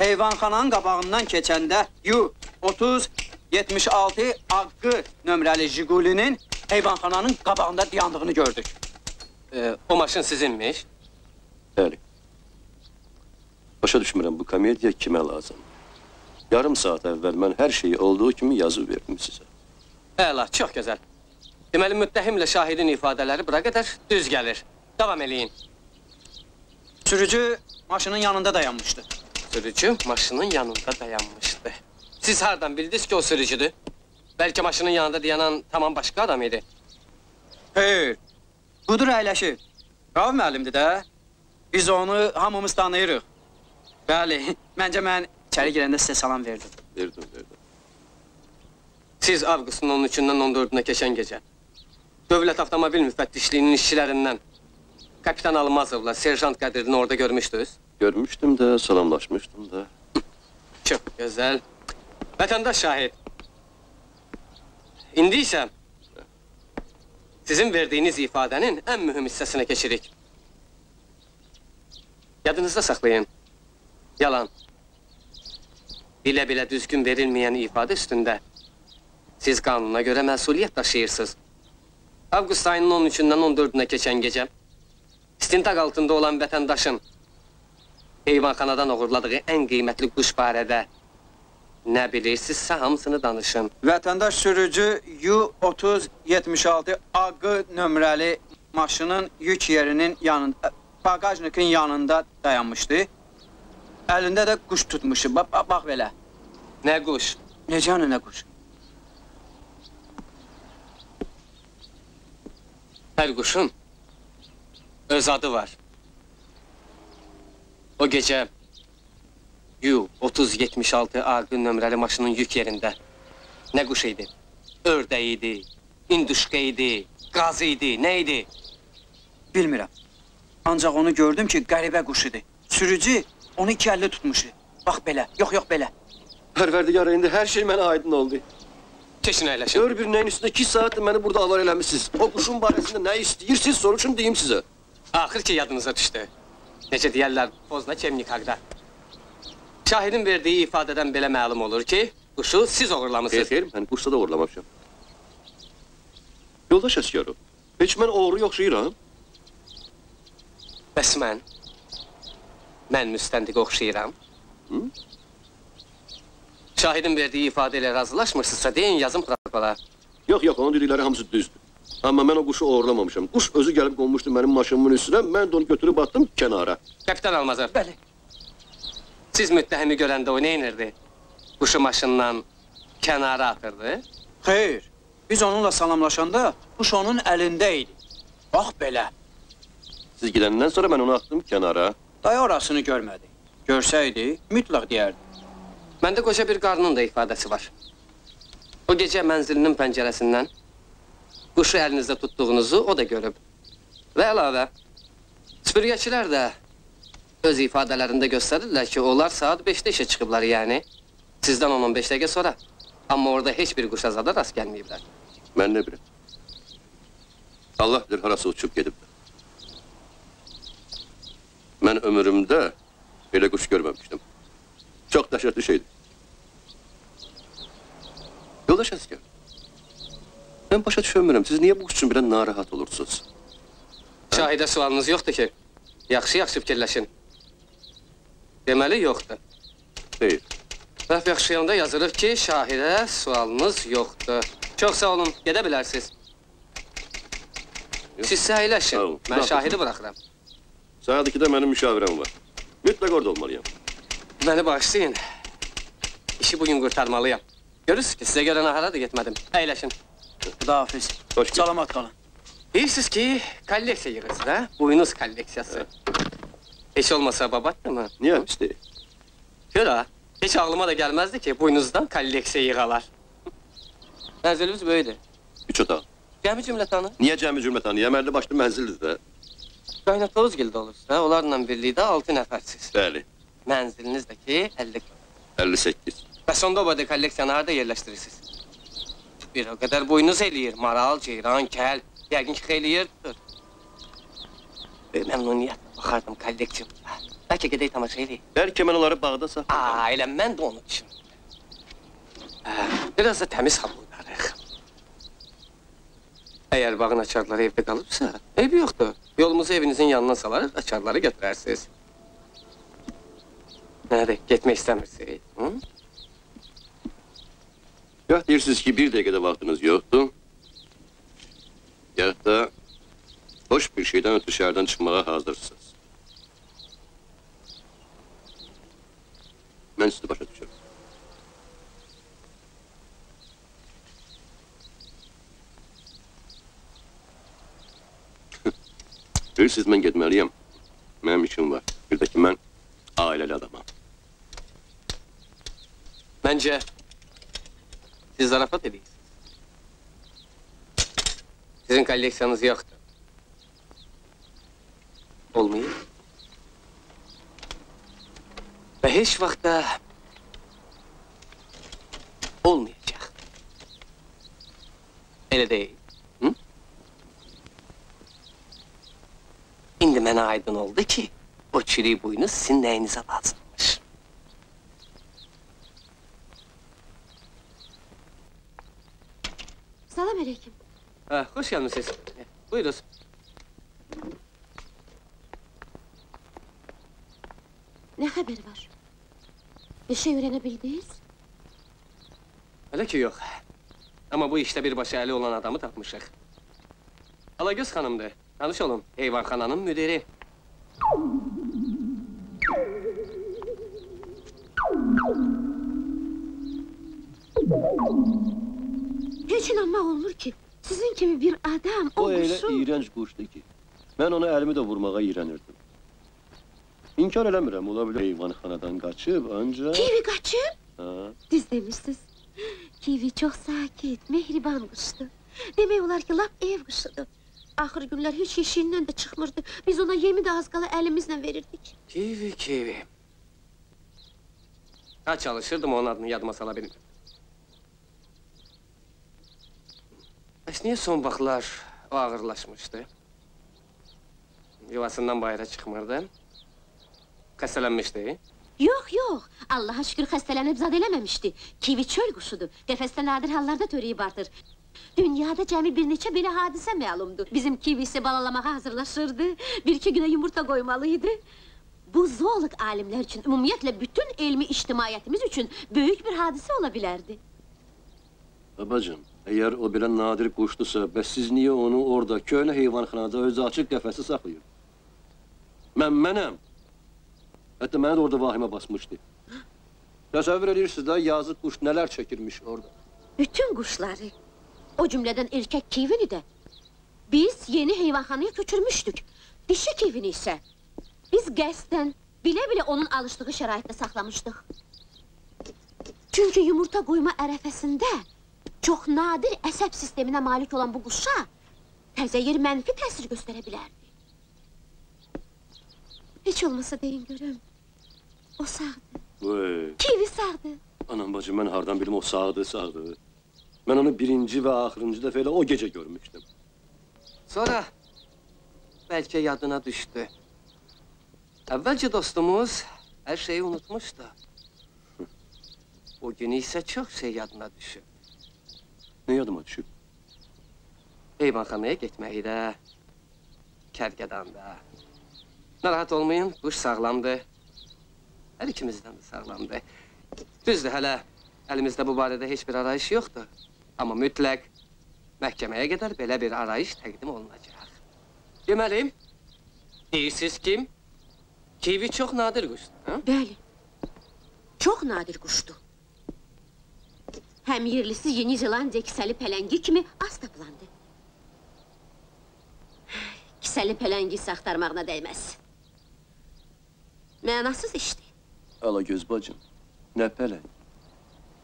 Heyvanxananın qabağından keçəndə Yu 30 76 Haqqı nömrəli Jigulinin heyvanxananın qabağında dayandığını gördük. Ee, o maşın sizinmiş. Bəli. Başa düşmürəm bu komediya kimə lazım? Yarım saat əvvəl mən hər şeyi olduğu kimi yazıb verdim sizə. Əla, çox gözəl. Deməli, müttəhimlə şahidin ifadələri bura qədər düz gəlir. Davam eləyin. Sürücü maşının yanında dayanmışdı. Sürücü maşının yanında dayanmışdı. Siz hardan bildiniz ki o sürücüdür? Bəlkə maşının yanında dayanan tamam başqa adam idi. Hayır. Budur əyləşib. Rav müəllimdir də. Biz onu hamımız tanıyırıq. Bəli, məncə mən içəri girəndə sizə salam verdim. Verdim, verdim. Siz avqustun 13-dən 14-nə keçən gecə Dövlət Avtomobil Müfəttişliyinin işçilərindən Kapitan Almazovla Serjant Qədirini orada görmüşdünüz? Görmüşdüm də, salamlaşmışdım da. Çox gözəl. Vətəndaş şahid. İndi isə sizin verdiyiniz ifadənin ən mühüm hissəsinə keçirik. Yadınızda saxlayın. Yalan bile bile düzgün verilmeyen ifade üstünde. Siz kanuna göre mesuliyet taşıyırsınız. Ağustos ayının 13'ünden 14'üne geçen gece istintak altında olan vatandaşın heyvankanadan uğurladığı en kıymetli kuş barədə ne bilirsinizsə hamısını danışın. Vətəndaş sürücü U3076 AQ nömrəli maşının yük yerinin yanında, bagajnikin yanında dayanmışdı. Elinde de kuş tutmuşu. Bak, bak, bak böyle. Ne kuş? Ne canı ne kuş? Her kuşun öz adı var. O gece Yu 3076 Argun nömrəli maşının yük yerində. Nə quş idi? Ördək idi, induşka idi, qaz idi, nə idi? Bilmirəm. Ancaq onu gördüm ki, qəribə quş idi. Sürücü onu iki əlli tutmuşdu. Bax belə, yox yox belə. Pərverdigar, indi hər şey mənə aydın oldu. Keçin əyləşin. Gör bir nəyin üstündə iki saatdır məni burada avar eləmişsiniz. O quşun barəsində nə istəyirsiniz, soruşun deyim sizə. Axır ki yadınıza düşdü. Necə deyərlər, pozna çemnik haqda. Şahidin verdiyi ifadədən belə məlum olur ki, quşu siz Xeyr, oğurlamısınız. xeyr, mən quşda da uğurlamamışam. Yoldaş Əsgərov, heç mən oğru yoxşayıram. Bəs mən? Mən müstəndiqə oxşayıram. Hı? Şahidin verdiyi ifadə ilə razılaşmırsınızsa deyin yazın protokola. Yox, yox, onun dedikləri hamısı düzdür. Amma mən o quşu oğurlamamışam. Quş özü gəlib qonmuşdu mənim maşınımın üstünə, mən də onu götürüb attım kənara. Kapitan Almazov. Bəli. Siz müttəhimi görəndə o neynirdi? Quşu maşından kənara atırdı. Xeyr. Biz onunla salamlaşanda quş onun əlində idi. Bax belə. Siz gedəndən sonra mən onu attım kənara. Dayı orasını görmədi. Görsəydi, mütləq deyərdi. Məndə qoca bir qarının da ifadəsi var. O gecə mənzilinin pəncərəsindən quşu əlinizdə tutduğunuzu o da görüb. Və əlavə, süpürgəçilər də öz ifadələrində göstərirlər ki, onlar saat 5-də işə çıxıblar yəni. Sizdən 10-15 dəqiqə sonra. Amma orada heç bir quş azada rast gəlməyiblər. Mən nə bilim. Allah bilir harası uçub gedib. Mən ömrümdə belə quş görməmişdim. Çox dəhşətli şeydir. Yoldaş Əskər, mən başa düşəmirəm, siz niyə bu quş üçün belə narahat olursunuz? Şahidə sualınız yoxdur ki? Yaxşı-yaxşı fikirləşin. Deməli, yoxdur. Xeyr. Rəf yaxşıyanda yazırıq ki, şahidə sualınız yoxdur. Çox sağ olun, gedə bilərsiniz. Siz əyləşin, Sağ ol. mən Sağ ol. şahidi buraxıram. Saat 2'de benim müşavirem var. Mutlaka orada olmalıyım. Beni bağışlayın. İşi bugün kurtarmalıyım. Görürsünüz ki size göre nahara da gitmedim. Eyleşin. Daha hafiz. Hoş geldin. Salamat kalın. Bilirsiniz ki kalleksiya yığırsın ha? Boyunuz kalleksiyası. Evet. Hiç olmasa babattı mı? Niye işte? Yora, şey? hiç aklıma da gelmezdi ki boynuzdan kalleksiya yığalar. Menzilimiz böyleydi. Üç otağı. Cəmi cümlətanı? Niyə cəmi cümlətanı? Yemerli başlı mənzildir də. Qaynatavuz gildə olursunuz, ha? Onlarla birlikdə altı nəfərsiz. Bəli. Mənziliniz də ki, 50 58. Bəs onda o boyda kolleksiyanı harada yerləşdirirsiniz? Bir o qədər buynuz eləyir, maral, ceyran, kəl, yəqin ki, xeyli yer tutur. Böyük məmnuniyyət baxardım kolleksiyamıza. Bəlkə gedək tamaşa eləyək. Bəlkə mən onları bağda saxlayacağam. Aa, elə mən də onu düşündüm. Hə, biraz da təmiz havlularıq. Eğer bağın açarları evde kalırsa ev yoktur. Yolumuzu evinizin yanına salar açarları götürersiz. Nerede gitmek istemirsin? Hı? Ya diyorsunuz ki bir dakikada vaktiniz yoktu. Ya da hoş bir şeyden dışarıdan çıkmaya hazırsınız. Ben sizi başa düşürüm. Bilirsiniz, mən getməliyəm. Mənim işim var. Bir də ki, mən ailəli adamam. Məncə, siz zarafat edirsiniz. Sizin kolleksiyanız yoxdur. Olmayır. Və heç vaxt da olmayacaq. Elə Şimdi bana aydın oldu ki o çürüğü boyunuz sizin neyinize lazımmış. Salam aleyküm. Ha, hoş geldiniz siz. Buyuruz. Ne haber var? Bir şey öğrenebildiniz? Öyle ki yok. Ama bu işte bir başı eli olan adamı tapmışık. Alagöz hanımdı. Tanışalım, hayvanhananın müdürü. Niçin ama olur ki? Sizin kimi bir adam O olmuşsun... öyle iğrenç kuştu ki. Ben ona elimi de vurmağa iğrenirdim. İnkar eləmirəm, ola bilər heyvanxanadan qaçıb, ancaq... Kivi qaçıb? Ha. Düz demişsiniz. Kivi çox sakit, mehriban quşdu. Demək olar ki, lap ev quşudur. Ahır günler hiç yeşiğinden de çıkmırdı. Biz ona yemi de az kala elimizle verirdik. Kivi, kivi. Ha çalışırdım onun adını yadıma sala bilmirdim. Bəs niyə son vaxtlar o ağırlaşmışdı? Yuvasından bayıra çıxmırdı. Xəstələnmişdi. Yok yok, Allah'a şükür hastalanıp zadelememişti. Kivi çöl kuşudur, qəfəsdə nadir hallarda törəyib artır. Dünyada cəmi bir neçə belə hadisə məlumdur. Bizim kivisi balalamağa hazırlaşırdı, bir iki günə yumurta koymalıydı. Bu zoolog alimlər üçün, ümumiyyətlə bütün elmi ictimaiyyətimiz üçün böyük bir hadisə ola bilərdi. babacığım, əgər o belə nadir quşdursa, bəs siz niyə onu orada, köhnə heyvanxanada özü açıq qəfəsi saxlayır? Mən mənəm. Hətta mənə də orada vahimə basmışdı. Təsəvvür edirsiniz də, yazıq quş nələr çəkirmiş orada. Bütün kuşları, o cümleden erkek kivini de biz yeni heyvanhanaya köçürmüştük. Dişi kivini ise biz qəsdən bile bile onun alıştığı şəraitdə saxlamışdıq. Çünkü yumurta koyma ərəfəsində çox nadir əsəb sisteminə malik olan bu quşa təzə yer mənfi təsir göstərə bilərdi. Heç olmasa deyin görüm. O sağdı. Vay, Kivi sağdı. anam bacım, mən hardan bilim o sağdı, sağdı. Mən onu birinci və axırıncı dəfə elə o gecə görmüşdüm. Sonra bəlkə yadına düşdü. Əvvəlcə dostumuz hər şeyi unutmuşdu. O gün isə çox şey yadına düşüb. Nə yadıma düşüb? Heyvanxanaya getməyi də, kərgədan da. Narahat olmayın, quş sağlamdır. Hər ikimizdən də sağlamdır. Düzdür, hələ əlimizdə bu barədə heç bir arayış yoxdur. Amma mütləq məhkəməyə qədər belə bir arayış təqdim olunacaq. Deməli, deyirsiniz ki, Kivi çox nadir quşdur, hə? Bəli. Çox nadir quşdur. Həm yerlisi Yeni Zelandiya kisəli pələngi kimi az tapılandı. Kisəli pələngi isə axtarmağına dəyməz. Mənasız işdir. Ala göz bacım. Nə pələng?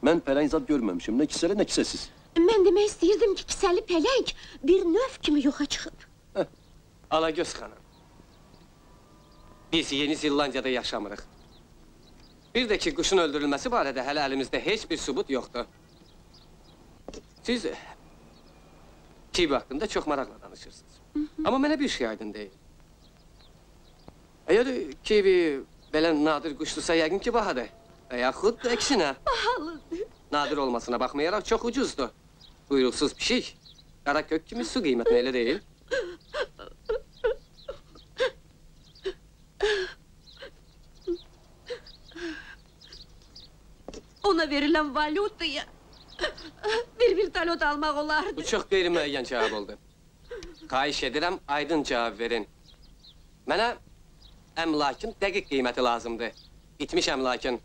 Mən pələng zad görməmişim. Nə kisəli, nə kisəsiz. Mən demək istəyirdim ki, kisəli pələng bir növ kimi yoxa çıxıb. Alagöz xanım. Biz Yeni Zelandiyada yaşamırıq. Bir də ki, quşun öldürülməsi barədə hələ əlimizdə heç bir sübut yoxdur. Siz Kivi haqqında çox maraqla danışırsınız. Amma mənə bir şey aydın deyil. Əgər Kivi belə nadir quşdursa, yəqin ki, bahadır. Və yaxud əksinə. Bahalıdır. Nadir olmasına baxmayaraq çox ucuzdur. Buyruksuz bir şey. Kara kökçümüz su kıymetine öyle değil. Ona verilen valutayı... ...bir bir talot almak olardı. Bu çok gayrimeyen cevap oldu. Kayiş edirem, aydın cevap verin. Bana emlakın dəqiq qiyməti lazımdır. İtmiş əmlakın.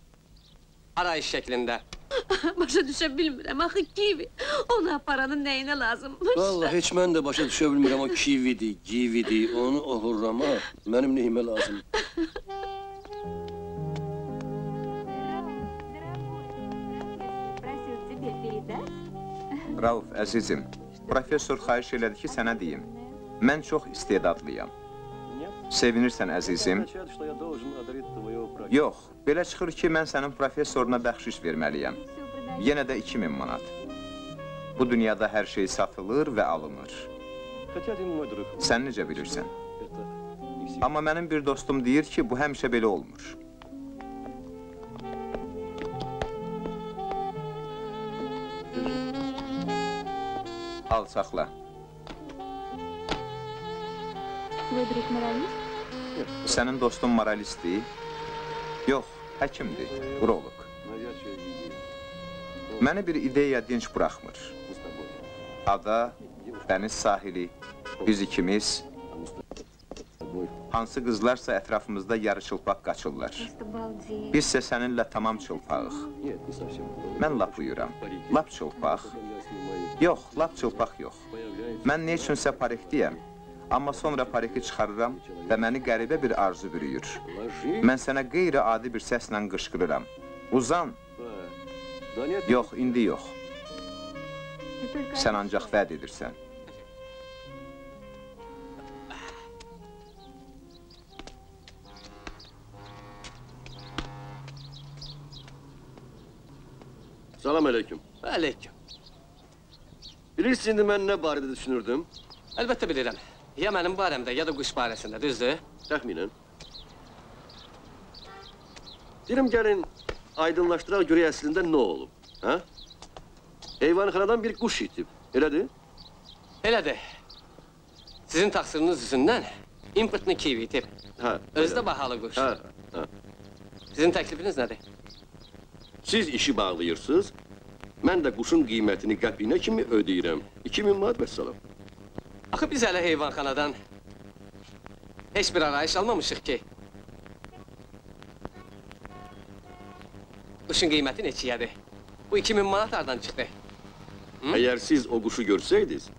Arayış şəklində. Başa düşə bilmirəm, axı kivi onu aparanın nəyinə lazımmış? Vallahi heç mən də başa düşə bilmirəm o kividir, gividir, onu oğurlamaq mənim neyimə lazım. Rauf, əzizim, professor xahiş elədi ki, sənə deyim. Mən çox istedadlıyam. Sevinirsən əzizim? Yox, belə çıxır ki, mən sənin professoruna bəxşiş verməliyəm. Yenə də 2000 manat. Bu dünyada hər şey satılır və alınır. Sən necə bilirsən? Amma mənim bir dostum deyir ki, bu həmişə belə olmur. Al, saxla. Выберешь моралист? Sənin dostun moralistdir? Yox, həkimdir, uroloq. Məni bir ideya dinç buraxmır. Ada, dəniz sahili, biz ikimiz, hansı qızlarsa ətrafımızda yarı çılpaq qaçırlar. Bizsə səninlə tamam çılpağıq. Mən lap uyuram, lap çılpaq. Yox, lap çılpaq yox. Mən ne üçünsə parekdiyəm. Amma sonra pareki çıxarıram və məni qəribə bir arzu bürüyür. Mən sənə qeyri-adi bir səslə qışqırıram. Uzan! Yox, indi yox. Sən ancaq vəd edirsən. Salam aleyküm. Aleyküm. Bilirsin indi mən nə barədə düşünürdüm? Əlbəttə bilirəm. Ya mənim barəmdə, ya da quş barəsində, düzdür? Təxminən. Deyirəm gəlin aydınlaşdıraq görək əslində nə olub, hə? Heyvanxanadan bir quş itib, elədir? Elədir. Sizin taksiriniz yüzündən importunu kivi itib. Hə. Özü elə. bahalı quş. Hə, hə. Sizin təklifiniz nədir? Siz işi bağlayırsınız, mən də quşun qiymətini qəpiyinə kimi ödəyirəm. 2000 manat vəssalam. Axı biz hələ heyvanxanadan heç bir arayış almamışıq ki. Quşun qiyməti neçəyədir? Bu 2000 manat hardan çıxdı? Əgər siz o quşu görsəydiniz,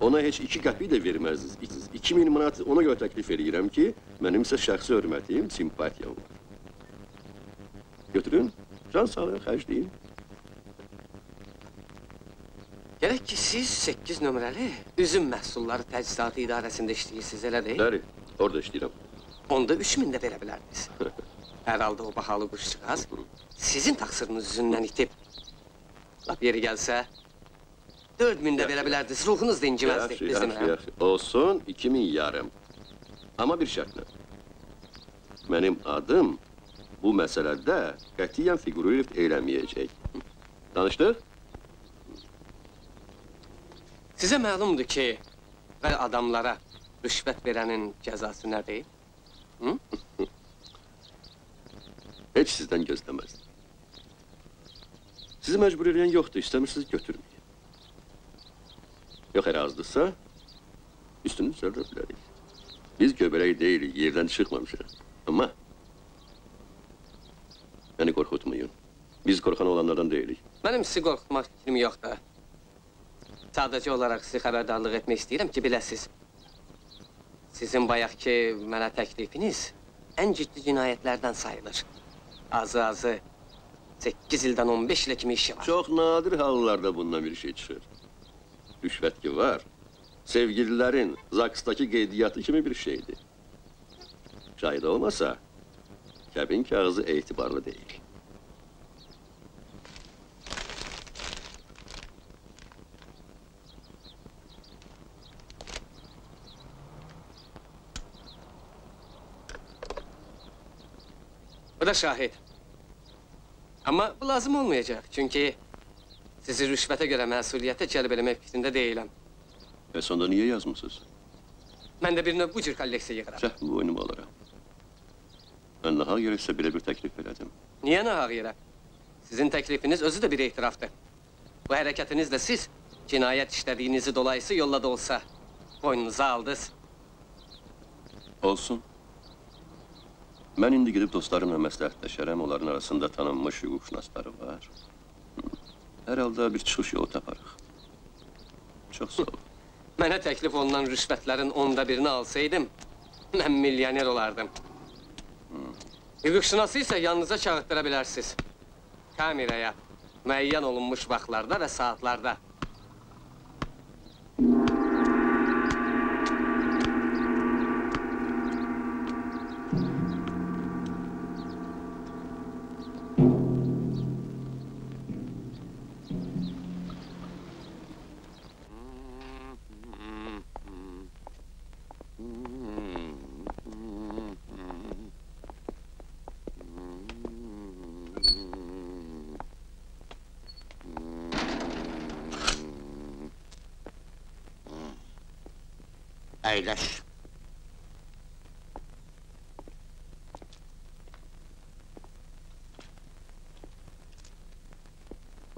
ona heç iki qəpik də verməzdiniz. 2000 manat ona görə təklif edirəm ki, mənim isə şəxsi hörmətim, simpatiyam var. Götürün, can sağlığı xərcləyin. Gərək ki, siz 8 nömrəli üzüm məhsulları təchizatı idarəsində işləyirsiniz, elə deyil? Bəli, orada işləyirəm. Onda 3000 də verə bilərdiniz. Hər halda o bahalı quşçuğaz sizin taksiriniz yüzündən itib. Lap yeri gəlsə, 4000 də verə bilərdiniz, ruhunuz da inciməzdi. Yaxşı, bizim, yaxşı, yaxşı. Olsun, 2000 yarım. Amma bir şərtlə. Mənim adım bu məsələdə qətiyyən figurist eləməyəcək. Danışdıq? Sizə məlumdur ki, və adamlara rüşvət verənin cəzası nədir? Hı? Heç sizdən gözləməzdim. Sizi məcbur edən yoxdur, istəmirsiniz götürməyin. Yox, hər azdırsa, üstünü düzəldə bilərik. Biz göbələk deyilik, yerdən çıxmamışıq. Amma məni qorxutmayın. Biz qorxan olanlardan deyilik. Mənim sizi qorxutmaq fikrim yoxdur. Sadəcə olaraq sizi xəbərdarlıq etmək istəyirəm ki, biləsiz. Sizin bayaqki mənə təklifiniz ən ciddi cinayətlərdən sayılır. Azı-azı 8 ildən 15 ilə kimi işi var. Çok nadir hallarda bundan bir şey çıkır. Rüşvet ki var. Sevgililerin Zaks'taki qeydiyyatı kimi bir şeydi. Şahit olmasa, kəbin kağızı etibarlı değil. Bu da şahit. Ama bu lazım olmayacak çünkü... ...sizi rüşvete göre məsuliyyətə cəlb eləmək fikrində deyiləm. E sonda niye yazmışsınız? Ben de birine bu cür kolleksiya yığıram. Şah boynumu alaram. Ben nahar yere size birebir teklif verdim. Niye nahar yere? Sizin teklifiniz özü de bir itirafdır. Bu hareketinizle siz cinayet işlediğinizi dolayısı yolla da olsa boynunuza aldınız. Olsun. Ben indi gidip dostlarımla məsləhətləşərəm, onların arasında tanınmış hüquqşünasları var. Herhalde bir çıxış yolu taparıq. Çox sağ ol. Mənə təklif olunan rüşvətlərin onda birini alsaydım, mən milyoner olardım. Hüquqşünası isə yanınıza çağırtıra bilərsiniz. Kameraya, müəyyən olunmuş vaxtlarda və saatlarda. beyler!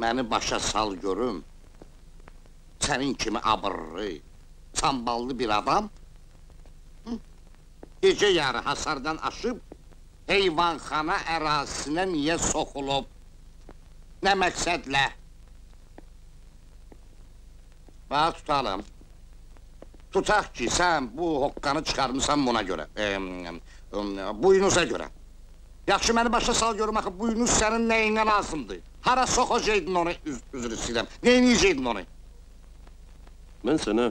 Beni başa sal görüm! Senin kimi abırrı, samballı bir adam... Hı? ...Gece yarı hasardan aşıp... ...Heyvanxana ərazisinə niye sokulub? Ne məqsədlə? Bana tutalım! Tutaq ki, sən bu hoqqanı çıxarmısan buna görə, e, buynuza görə. Yaxşı, məni başa sal görüm, axı buynuz sənin nəyinə lazımdır? Hara soxacaydın onu, üz üzr istəyirəm, neyniyəcəydin onu? Ben sana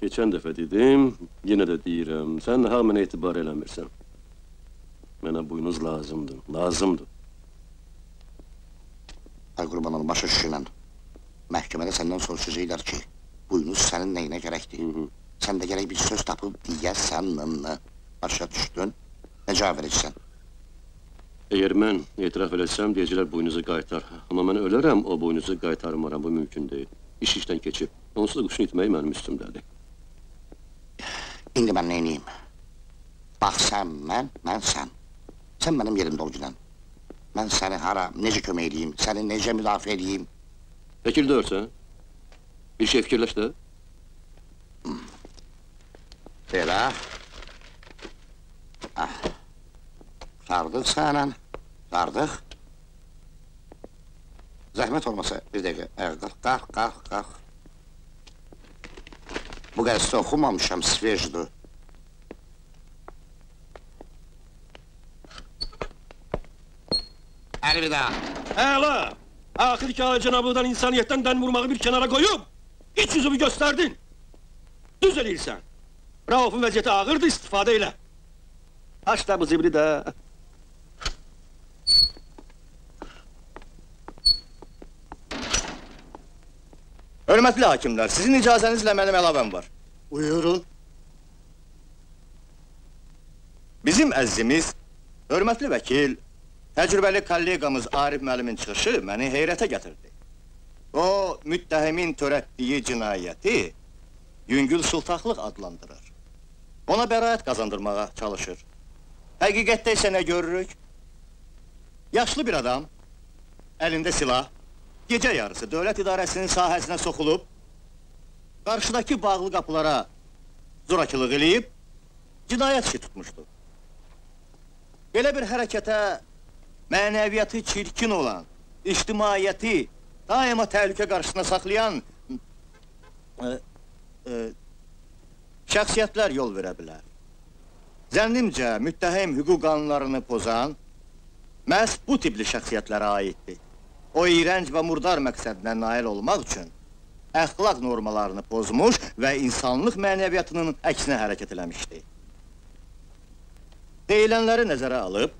geçen defa dedim, yine de deyirəm, sen daha mənə etibar eləmirsən. Mənə buynuz lazımdı, lazımdı. Ay qurban olum, başa şişirən. Məhkəmədə səndən soruşacaqlar ki, buynuz sənin nəyinə gərəkdir? Sən də gərək bir söz tapıb deyəsən, başa düşdün? Nə cavab verəcəksən? Eğer mən etiraf eləsəm, deyəcəklər buynuzu qaytar. Amma mən ölərəm, o buynuzu qaytarmaram, bu mümkün deyil. İş işdən keçib. Onsuz da quşun itməyi mənim üstümdədir. İndi mən neyniyim? Bax sən mən, mən sən. Sən mənim yerimdə ol gülən. Mən səni hara, necə kömək edeyim, səni necə müdafiə edeyim? Vəkil dörsən? Iševkili şey što? Tela. Ah. Sardık sağlam. Sardık. Zahmet olmasa bir dakika. Erdir. Kalk, kalk, kalk. Bu gazete okumamışam, svejdu. Elveda. Hele! Ahir ki Cenab-ı insaniyetten den vurmağı bir kenara koyup... İç yüzümü gösterdin! Düzel insan! Rauf'un vaziyeti ağırdı istifadeyle! Haşla bu zibri de! Hürmetli hakimler, sizin icazenizle benim elavem var. Buyurun. Bizim əzzimiz, hörmətli vəkil, təcrübəli kolleqamız Arif müəllimin çıxışı məni heyrətə gətirdi. O, müttəhimin törətdiyi cinayəti yüngül sultaqlıq adlandırır. Ona bəraət qazandırmağa çalışır. Həqiqətdə isə nə görürük? Yaşlı bir adam, əlində silah, gecə yarısı dövlət idarəsinin sahəsinə soxulub, qarşıdakı bağlı qapılara zorakılıq eləyib, cinayət işi tutmuşdu. Belə bir hərəkətə mənəviyyatı çirkin olan, ictimaiyyəti daima təhlükə qarşısına saxlayan e, e, şəxsiyyətlər yol verə bilər. Zənnimcə, müttəhim hüquq qanunlarını pozan məhz bu tipli şəxsiyyətlərə aiddir. O iyrənc və murdar məqsədinə nail olmaq üçün əxlaq normalarını pozmuş və insanlıq mənəviyyatının əksinə hərəkət eləmişdi. Deyilənləri nəzərə alıb,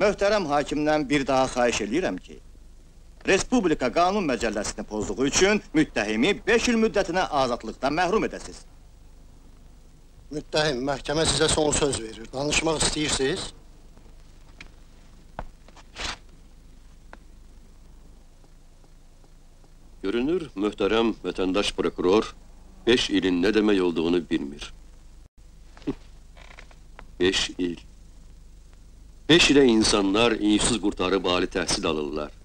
möhtərəm hakimdən bir daha xahiş edirəm ki, Respublika qanun məcəlləsini pozduğu üçün müttəhimi 5 il müddətinə azadlıqdan məhrum edəsiz. Müttəhim, məhkəmə sizə son söz verir. Danışmaq istəyirsiniz? Görünür, möhtərəm vətəndaş prokuror 5 ilin nə demək olduğunu bilmir. 5 il. 5 ilə insanlar insüz qurtarıb ali təhsil alırlar.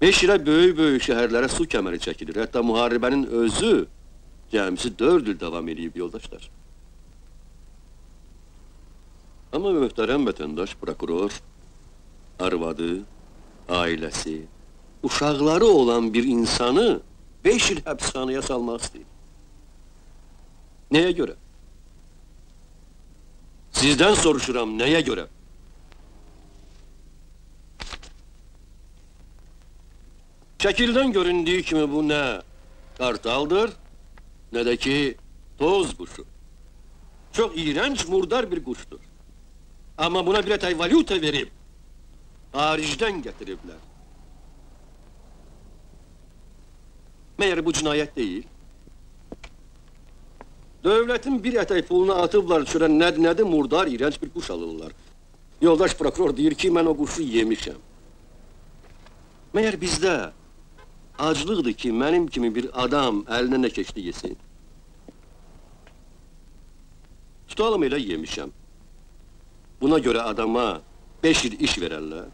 5 ilə böyük-böyük şəhərlərə su kəməri çəkilir. Hətta müharibənin özü cəmisi 4 il davam edib yoldaşlar. Amma möhtərəm vətəndaş prokuror arvadı, ailəsi, uşaqları olan bir insanı 5 il həbsxanaya salmaq istəyir. Nəyə görə? Sizdən soruşuram, nəyə görə? Şekilden göründüğü kimi bu ne kartaldır ne de ki toz kuşu. Çok iğrenç murdar bir kuştur. Ama buna bir tay valuta verip haricden getiripler. Meğer bu cinayet değil. Devletin bir etay puluna atıblar çören ned nedi murdar iğrenç bir kuş alırlar. Yoldaş prokuror diyor ki ben o kuşu yemişim. Meğer bizde aclıqdır ki, mənim kimi bir adam əlinə nə keçdi yesin? Tutalım elə yemişəm. Buna görə adama beş il iş verərlər.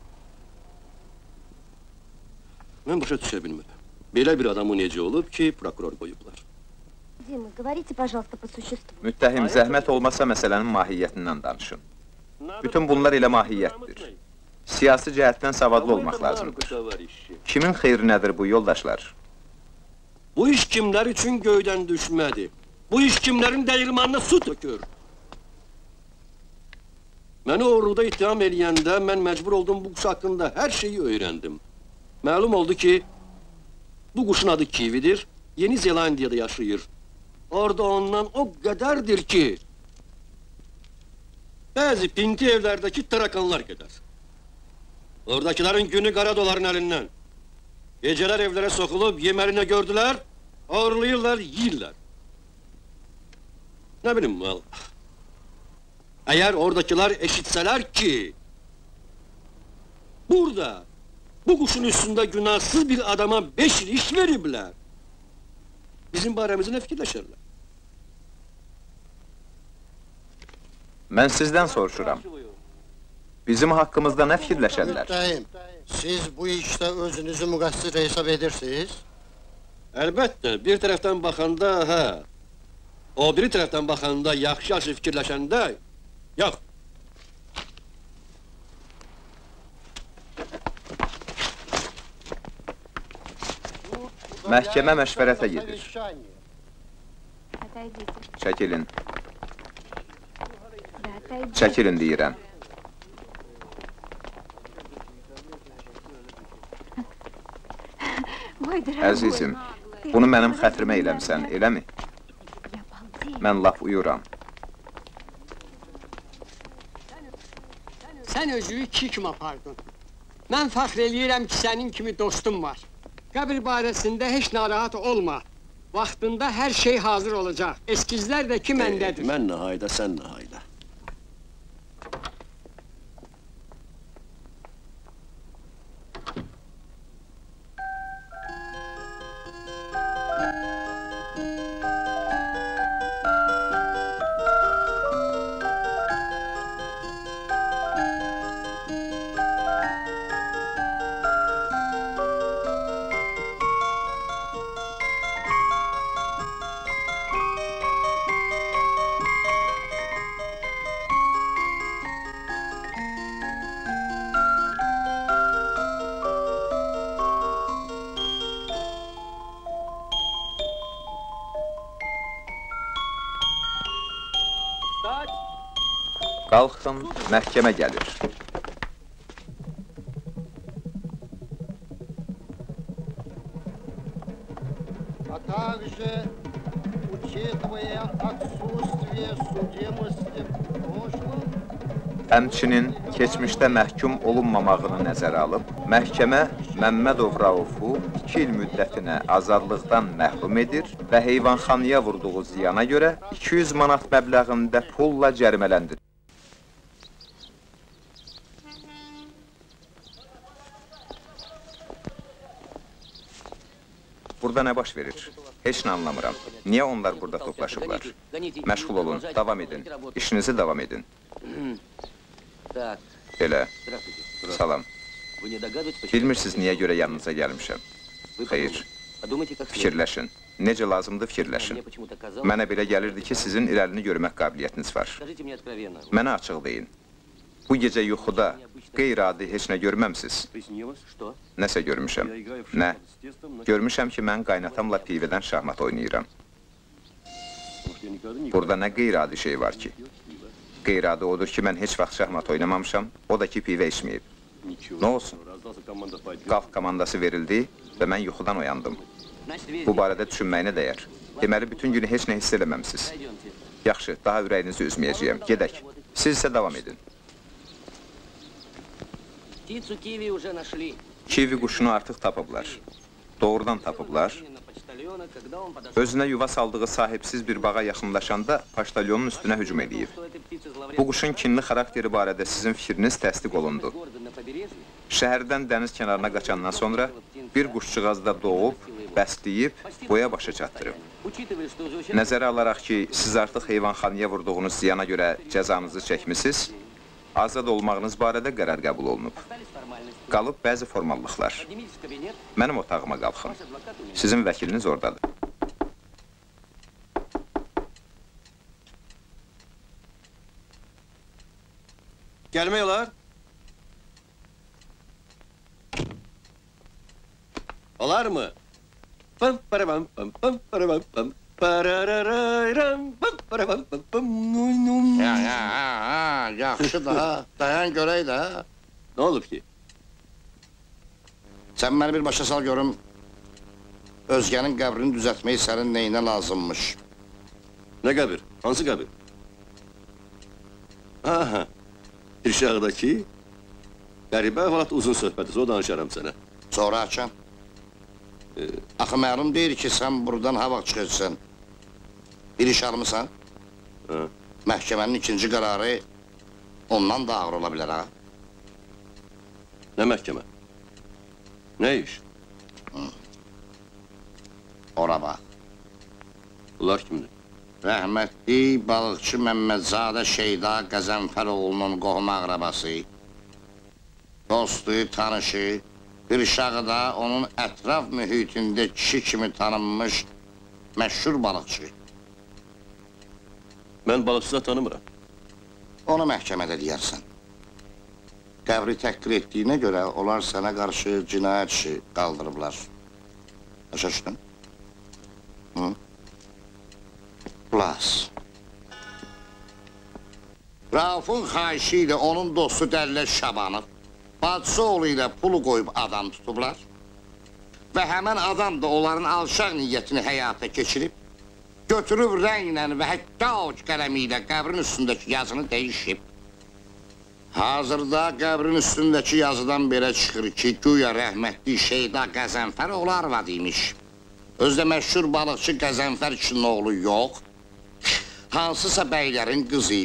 Mən başa düşə bilmirəm. Belə bir adamı necə olub ki, prokuror qoyublar. Дима, говорите, пожалуйста, по существу. Müttəhim, zəhmət olmasa məsələnin mahiyyətindən danışın. Bütün bunlar elə mahiyyətdir. Siyasi cəhətdən savadlı olmaq lazımdır. Kimin xeyrinədir bu yoldaşlar? Bu iş kimlər üçün göydən düşmədi? Bu iş kimlərin dəyirmanına su tökür? Məni oğurluqda ittiham eləyəndə mən məcbur oldum bu quş haqqında hər şeyi öyrəndim. Məlum oldu ki, bu quşun adı Kividir, Yeni Zelandiyada yaşayır. Orada ondan o qədərdir ki, bəzi pinti evlərdəki tarakanlar qədər. Oradakilerin günü kara doların elinden. Geceler evlere sokulup yemerini gördüler, ağırlıyorlar, yiyirler. Ne bileyim mal. Eğer oradakiler eşitseler ki... ...burada, bu kuşun üstünde günahsız bir adama beş yıl iş veribler. Bizim baremizine fikirleşirler. Ben sizden soruşuram. Bizim hakkımızda ne fikirleşerler? Siz bu işte özünüzü mügassir hesap edirsiniz. Elbette, bir taraftan bakanda ha. O bir taraftan bakanda yaxşı yaxşı fikirləşəndə yox. Məhkəmə məşvərətə gedir. Çəkilin. Çəkilin deyirəm. Əzizim, bunu mənim xətrimə eləmsən, eləmi? Mən laf uyuram. Sən özünü iki kimi apardın. Mən fəxr eləyirəm ki, sənin kimi dostum var. Qəbir barəsində heç narahat olma. Vaxtında hər şey hazır olacaq. Eskizlər də ki, məndədir. Mən nəhayda, sən nəhayda. Qalxın, məhkəmə gəlir. А также, учитывая отсутствие судимости прошлого, Həmçinin keçmişdə məhkum olunmamağını nəzərə alıb, məhkəmə Məmmədov Raufu 2 il müddətinə azadlıqdan məhrum edir və heyvanxanaya vurduğu ziyana görə 200 manat məbləğində pulla cərimələndirir. Burada nə baş verir? Heç nə anlamıram. Niyə onlar burada toplaşıblar? Məşğul olun, davam edin. İşinizi davam edin. Elə. Salam. Bilmirsiniz niyə görə yanınıza gəlmişəm? Xeyr. Fikirləşin. Necə lazımdır fikirləşin. Mənə belə gəlirdi ki, sizin irəlini görmək qabiliyyətiniz var. Mənə açıq deyin. Bu gecə yuxuda qeyri-adi heç nə görməmsiz. Nəsə görmüşəm. Nə? Görmüşəm ki, mən qaynatamla pivədən şahmat oynayıram. Burada nə qeyri-adi şey var ki? Qeyri-adi odur ki, mən heç vaxt şahmat oynamamışam, o da ki, pivə içməyib. Nə olsun? Qaf komandası verildi və mən yuxudan oyandım. Bu barədə düşünməyinə dəyər. Deməli, bütün günü heç nə hiss eləməmsiniz. Yaxşı, daha ürəyinizi üzməyəcəyəm. Gedək. Siz isə davam edin. Kivi quşunu artıq tapıblar. Doğrudan tapıblar. Özünə yuva saldığı sahibsiz bir bağa yaxınlaşanda paştalyonun üstünə hücum edib. Bu quşun kinli xarakteri barədə sizin fikriniz təsdiq olundu. Şəhərdən dəniz kənarına qaçandan sonra bir quşçuğaz da doğub, bəsləyib, boya başa çatdırıb. Nəzərə alaraq ki, siz artıq heyvanxanaya vurduğunuz ziyana görə cəzanızı çəkmisiniz, azad olmağınız barədə qərar qəbul olunub. Qalıb bəzi formallıqlar. Mənim otağıma qalxın. Sizin vəkiliniz oradadır. Gəlmək olar? Olar mı? Pam, para, pam, pam, pam, para, pam, pam, parararayram, pam. Ya ya ya ya yakşı da. Dayan görey de ha. Ne olup ki? Sen beni bir başa sal görüm. Özge'nin kabrini düzeltmeyi senin neyine lazımmış? Ne kabir? Hansı kabir? Aha. Aşağıdaki Qəribə əhvalat uzun söhbətiz, o danışaram sənə. Sonra açam. Ee, Axı məlum deyir ki, sən buradan ha vaxt çıxırsan. Bir iş almısan? Ha. Məhkəmənin ikinci qərarı ondan da ağır ola bilər ha. Nə məhkəmə? Nə iş? Ora bax. Bunlar kimdir? Rəhmətli balıqçı Məmmədzadə Şeyda Qəzənfəroğlunun qohum əqrəbası, dostu, tanışı, Qırşağı da onun ətraf mühitində kişi kimi tanınmış məşhur balıqçı. Mən balıqçıda tanımıram. Onu məhkəmədə deyərsən. Qəbri təhqir etdiyinə görə onlar sənə qarşı cinayət işi qaldırıblar. Başa düşdün? Hı? Qulas. Raufun xahişi ilə onun dostu Dəllə Şabanov bacısı oğlu ilə pulu qoyub adam tutublar və həmən adam da onların alçaq niyyətini həyata keçirib götürüb rənglə və hətta o qələmi ilə qəbrin üstündəki yazını dəyişib. Hazırda qəbrin üstündəki yazıdan belə çıxır ki, güya rəhmətli Şeyda Qəzənfər oğlu arvad imiş. Özdə məşhur balıqçı Qəzənfər kişinin oğlu yox, hansısa bəylərin qızı.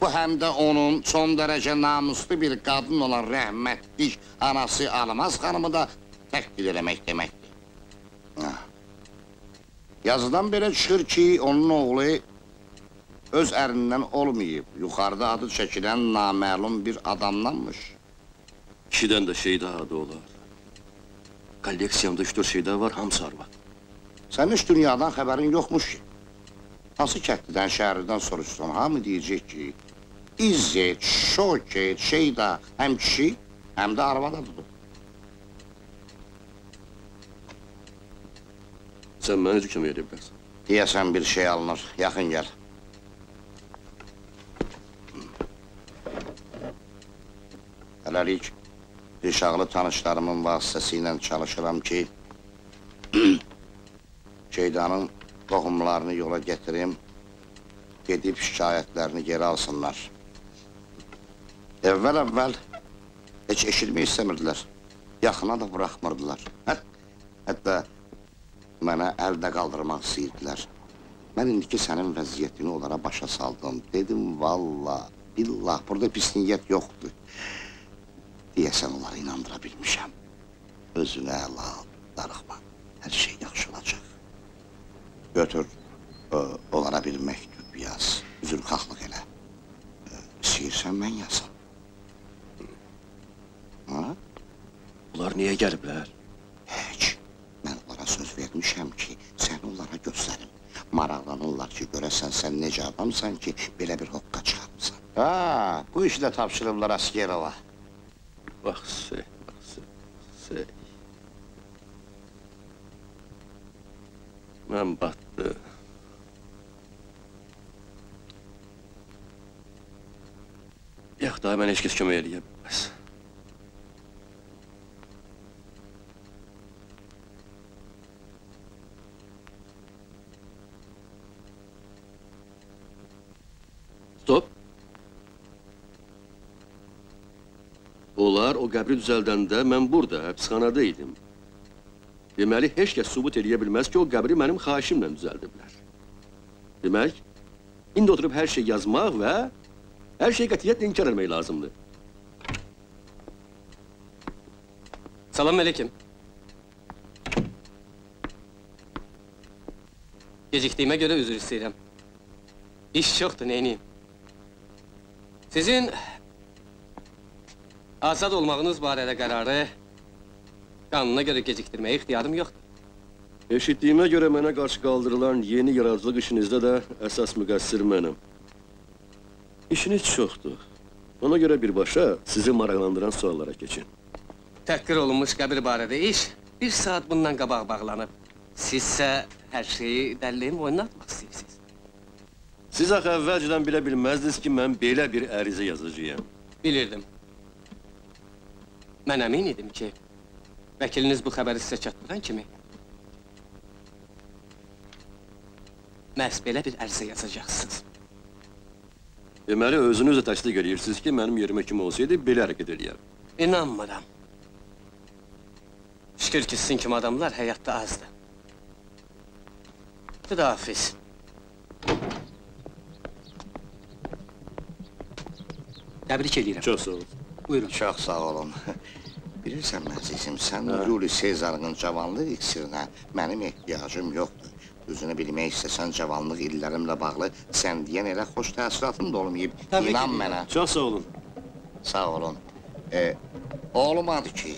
Bu həm də onun son dərəcə namuslu bir qadın olan rəhmətli anası Almaz xanımı da təhqir eləmək deməkdir. Ah. Yazıdan belə çıxır ki, onun oğlu öz ərindən olmayıb, yuxarıda adı çəkilən naməlum bir adamdanmış. İkidən də şeyda adı olar. Kolleksiyamda üç dörd şeyda var, hamısı arvad. Sənin heç dünyadan xəbərin yoxmuş ki. Hansı kəndlidən, şəhərdən soruşsan, hamı deyəcək ki, İzzet, Şoket, Şeyda həm kişi, həm də arvada tutub. Sən məni zükum edə bilərsən. Deyəsən bir şey alınır, yaxın gəl. Hələlik, rişaqlı tanışlarımın vasitəsi ilə çalışıram ki, Ceydanın tohumlarını yola gətirim, gedib şikayətlərini geri alsınlar. Əvvəl-əvvəl heç eşitmək istəmirdilər, yaxına da buraxmırdılar. Hət, hətta mənə əldə qaldırmaq istəyirdilər. Mən indiki sənin vəziyyətini onlara başa saldım. Dedim, valla, billah, burada pis niyyət yoxdur. Deyəsən onları inandıra bilmişəm. Özünə əla, darıxma, hər şey yaxşı olacaq. Götür, ə, onlara bir məktub yaz, üzrxahlıq elə. Ə, İstəyirsən mən yazım. Ha? Bunlar niyə gəliblər? Heç. Onlara söz vermişəm ki, səni onlara göstərim. Maraqlanırlar ki, görəsən sən necə adamsan ki, belə bir hoqqa çıxarmısan. Ha, bu işi də tapşırıblar Askerova. Bax, şey, bax, şey, şey. Mən batdı. Yox, daha mən heç kəs kömək eləyə bilməz. Stop. Onlar o qəbri düzəldəndə mən burada, həbsxanada idim. Deməli, heç kəs sübut eləyə bilməz ki, o qəbri mənim xahişimlə düzəldiblər. Demək, indi oturub hər şey yazmaq və hər şey qətiyyətlə inkar etmək lazımdır. Salam aleyküm. Gecikdiyimə görə üzr istəyirəm. İş çoxdur, neyniyim? Sizin azad olmağınız barədə qərarı qanuna görə gecikdirməyə ixtiyarım yoxdur. Eşitdiyimə görə mənə qarşı qaldırılan yeni yaradıcılıq işinizdə də əsas müqəssir mənəm. İşiniz çoxdur. Ona görə birbaşa sizi maraqlandıran suallara keçin. Təhqir olunmuş qəbir barədə iş bir saat bundan qabaq bağlanıb. Sizsə hər şeyi dəlliyim oynatmaq istəyirsiniz. Siz axı əvvəlcədən bilə bilməzdiniz ki, mən belə bir ərizə yazacağam. Bilirdim. Mən əmin idim ki, vəkiliniz bu xəbəri sizə çatdıran kimi məhz belə bir ərizə yazacaqsınız. Deməli, özünüz də təsdiq edirsiniz ki, mənim yerimə kim olsaydı, belə hərəkət edəyər. İnanmıram. Şükür ki, sizin kimi adamlar həyatda azdır. Xudahafiz. Təbrik edirəm. Çox sağ olun. Buyurun. Çox sağ olun. Bilirsən əzizim, sən Juli Sezarın cavanlıq iksirinə mənim ehtiyacım yoxdur. Düzünü bilmək istəsən cavanlıq illərimlə bağlı sən deyən elə xoş təəssüratım da olmayıb. Təbii ki, İnan mənə. Çox sağ olun. Sağ olun. E, oğlum adı ki,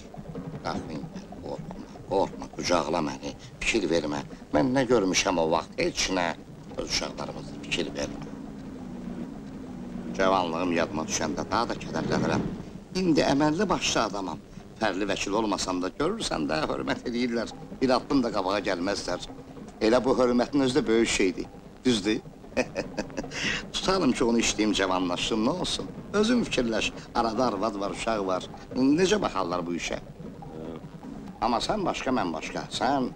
Rəhmin, qorxma, qorxma, qucaqla məni, fikir vermə. Mən nə görmüşəm o vaxt, heç nə, öz uşaqlarımızı fikir vermə. Cavanlığım yadıma düşəndə daha da kədərlənirəm. İndi əməlli başlı adamam. Fərli vəkil olmasam da görürsən də hörmət edirlər. Bir addım da qabağa gəlməzlər. Elə bu hörmətin özü də böyük şeydir. Düzdür? Tutalım ki, onu işləyim, cavanlaşsın, nə olsun? Özün fikirləş, arada arvad var, uşaq var. Necə baxarlar bu işə? Amma sən başqa, mən başqa. Sən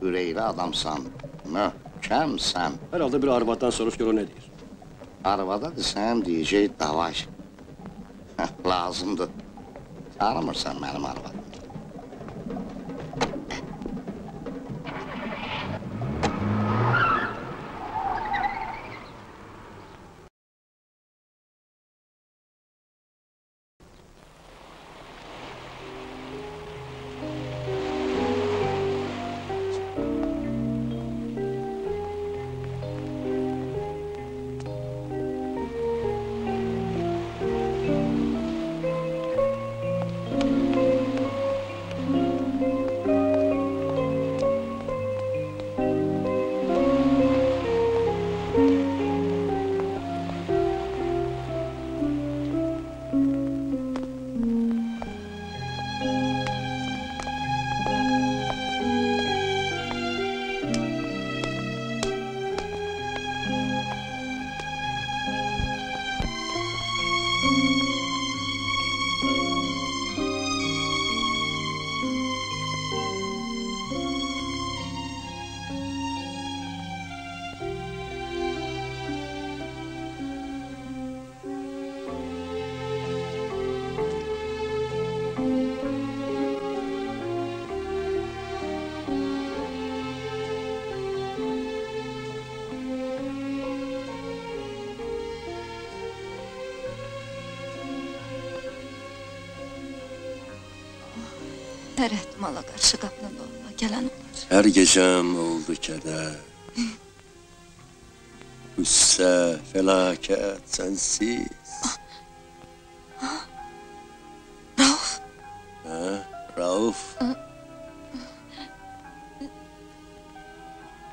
ürəkli adamsan, möhkəmsən. Hər halda bir arvaddan soruş gör o nə deyir. Arabada desem diyeceği davaş. Lazımdı. Aramırsan benim arabada. Hər gecəm oldu kədər. Qüssə, fəlakət, sənsiz. Rauf, Hə, Rauf.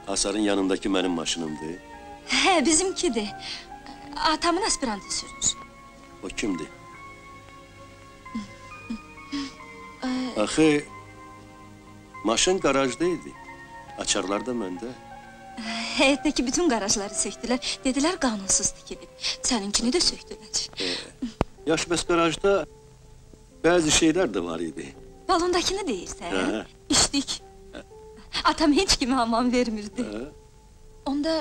Hasarın yanındakı mənim maşınımdır. hə, bizimkidir. Atamın aspirantı sürür. O kimdir? Axı, maşın qarajda idi. Açarlar da məndə. Həyətdəki bütün qarajları söktülər. Dedilər qanunsuz tikilib. Səninkini də söktülər. Yaş bəs qarajda bəzi şeylər də var idi. Balondakını deyirsən? Hə. İçdik. Atam heç kimə aman vermirdi. Hə. Onda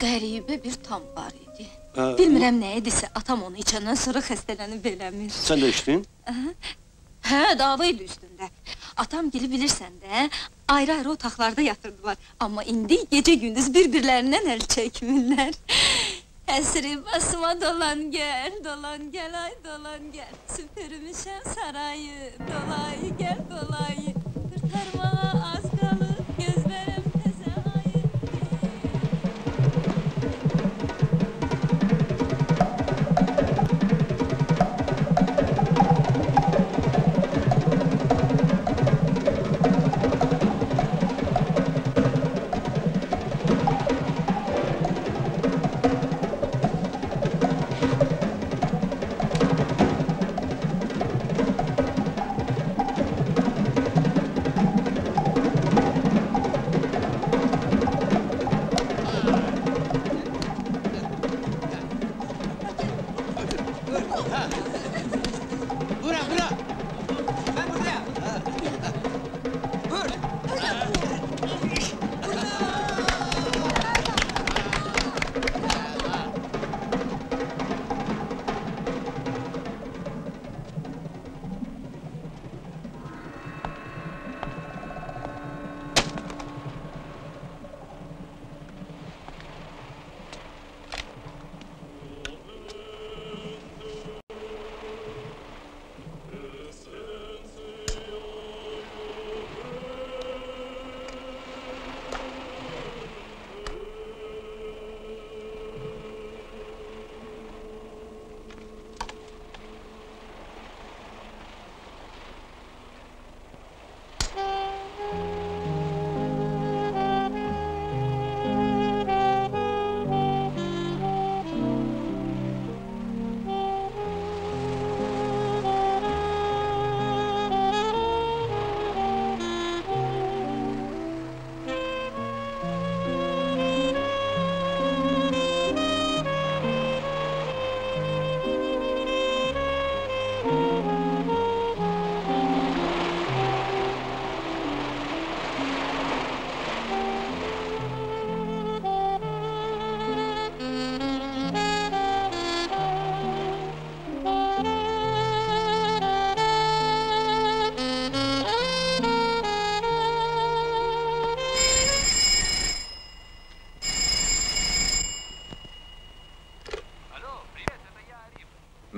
qəribə bir tam var idi. Hə. Bilmirəm nə idisə, atam onu içəndən sonra xəstələnib eləmir. Sən də içdin? Hə, dava idi üstündə. Atam gibi bilirsen de ayrı ayrı otaklarda yatırdılar. Ama indi gece gündüz birbirlerinden el çekmirler. Esrim asıma dolan gel, dolan gel ay dolan gel. Süpürmüşem sarayı, dolayı gel dolayı. Kurtarma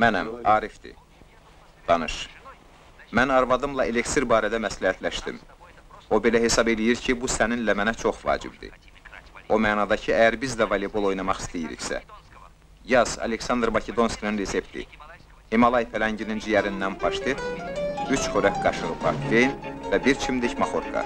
Mənəm, Arifdir. Danış. Mən arvadımla eleksir barədə məsləhətləşdim. O belə hesab eləyir ki, bu səninlə mənə çox vacibdir. O mənada ki, əgər biz də voleybol oynamaq istəyiriksə, yaz Aleksandr Makedonskinin resepti. Himalay pələnginin ciyərindən paştet, 3 xörək qaşığı partveyn və bir çimdik maxorka.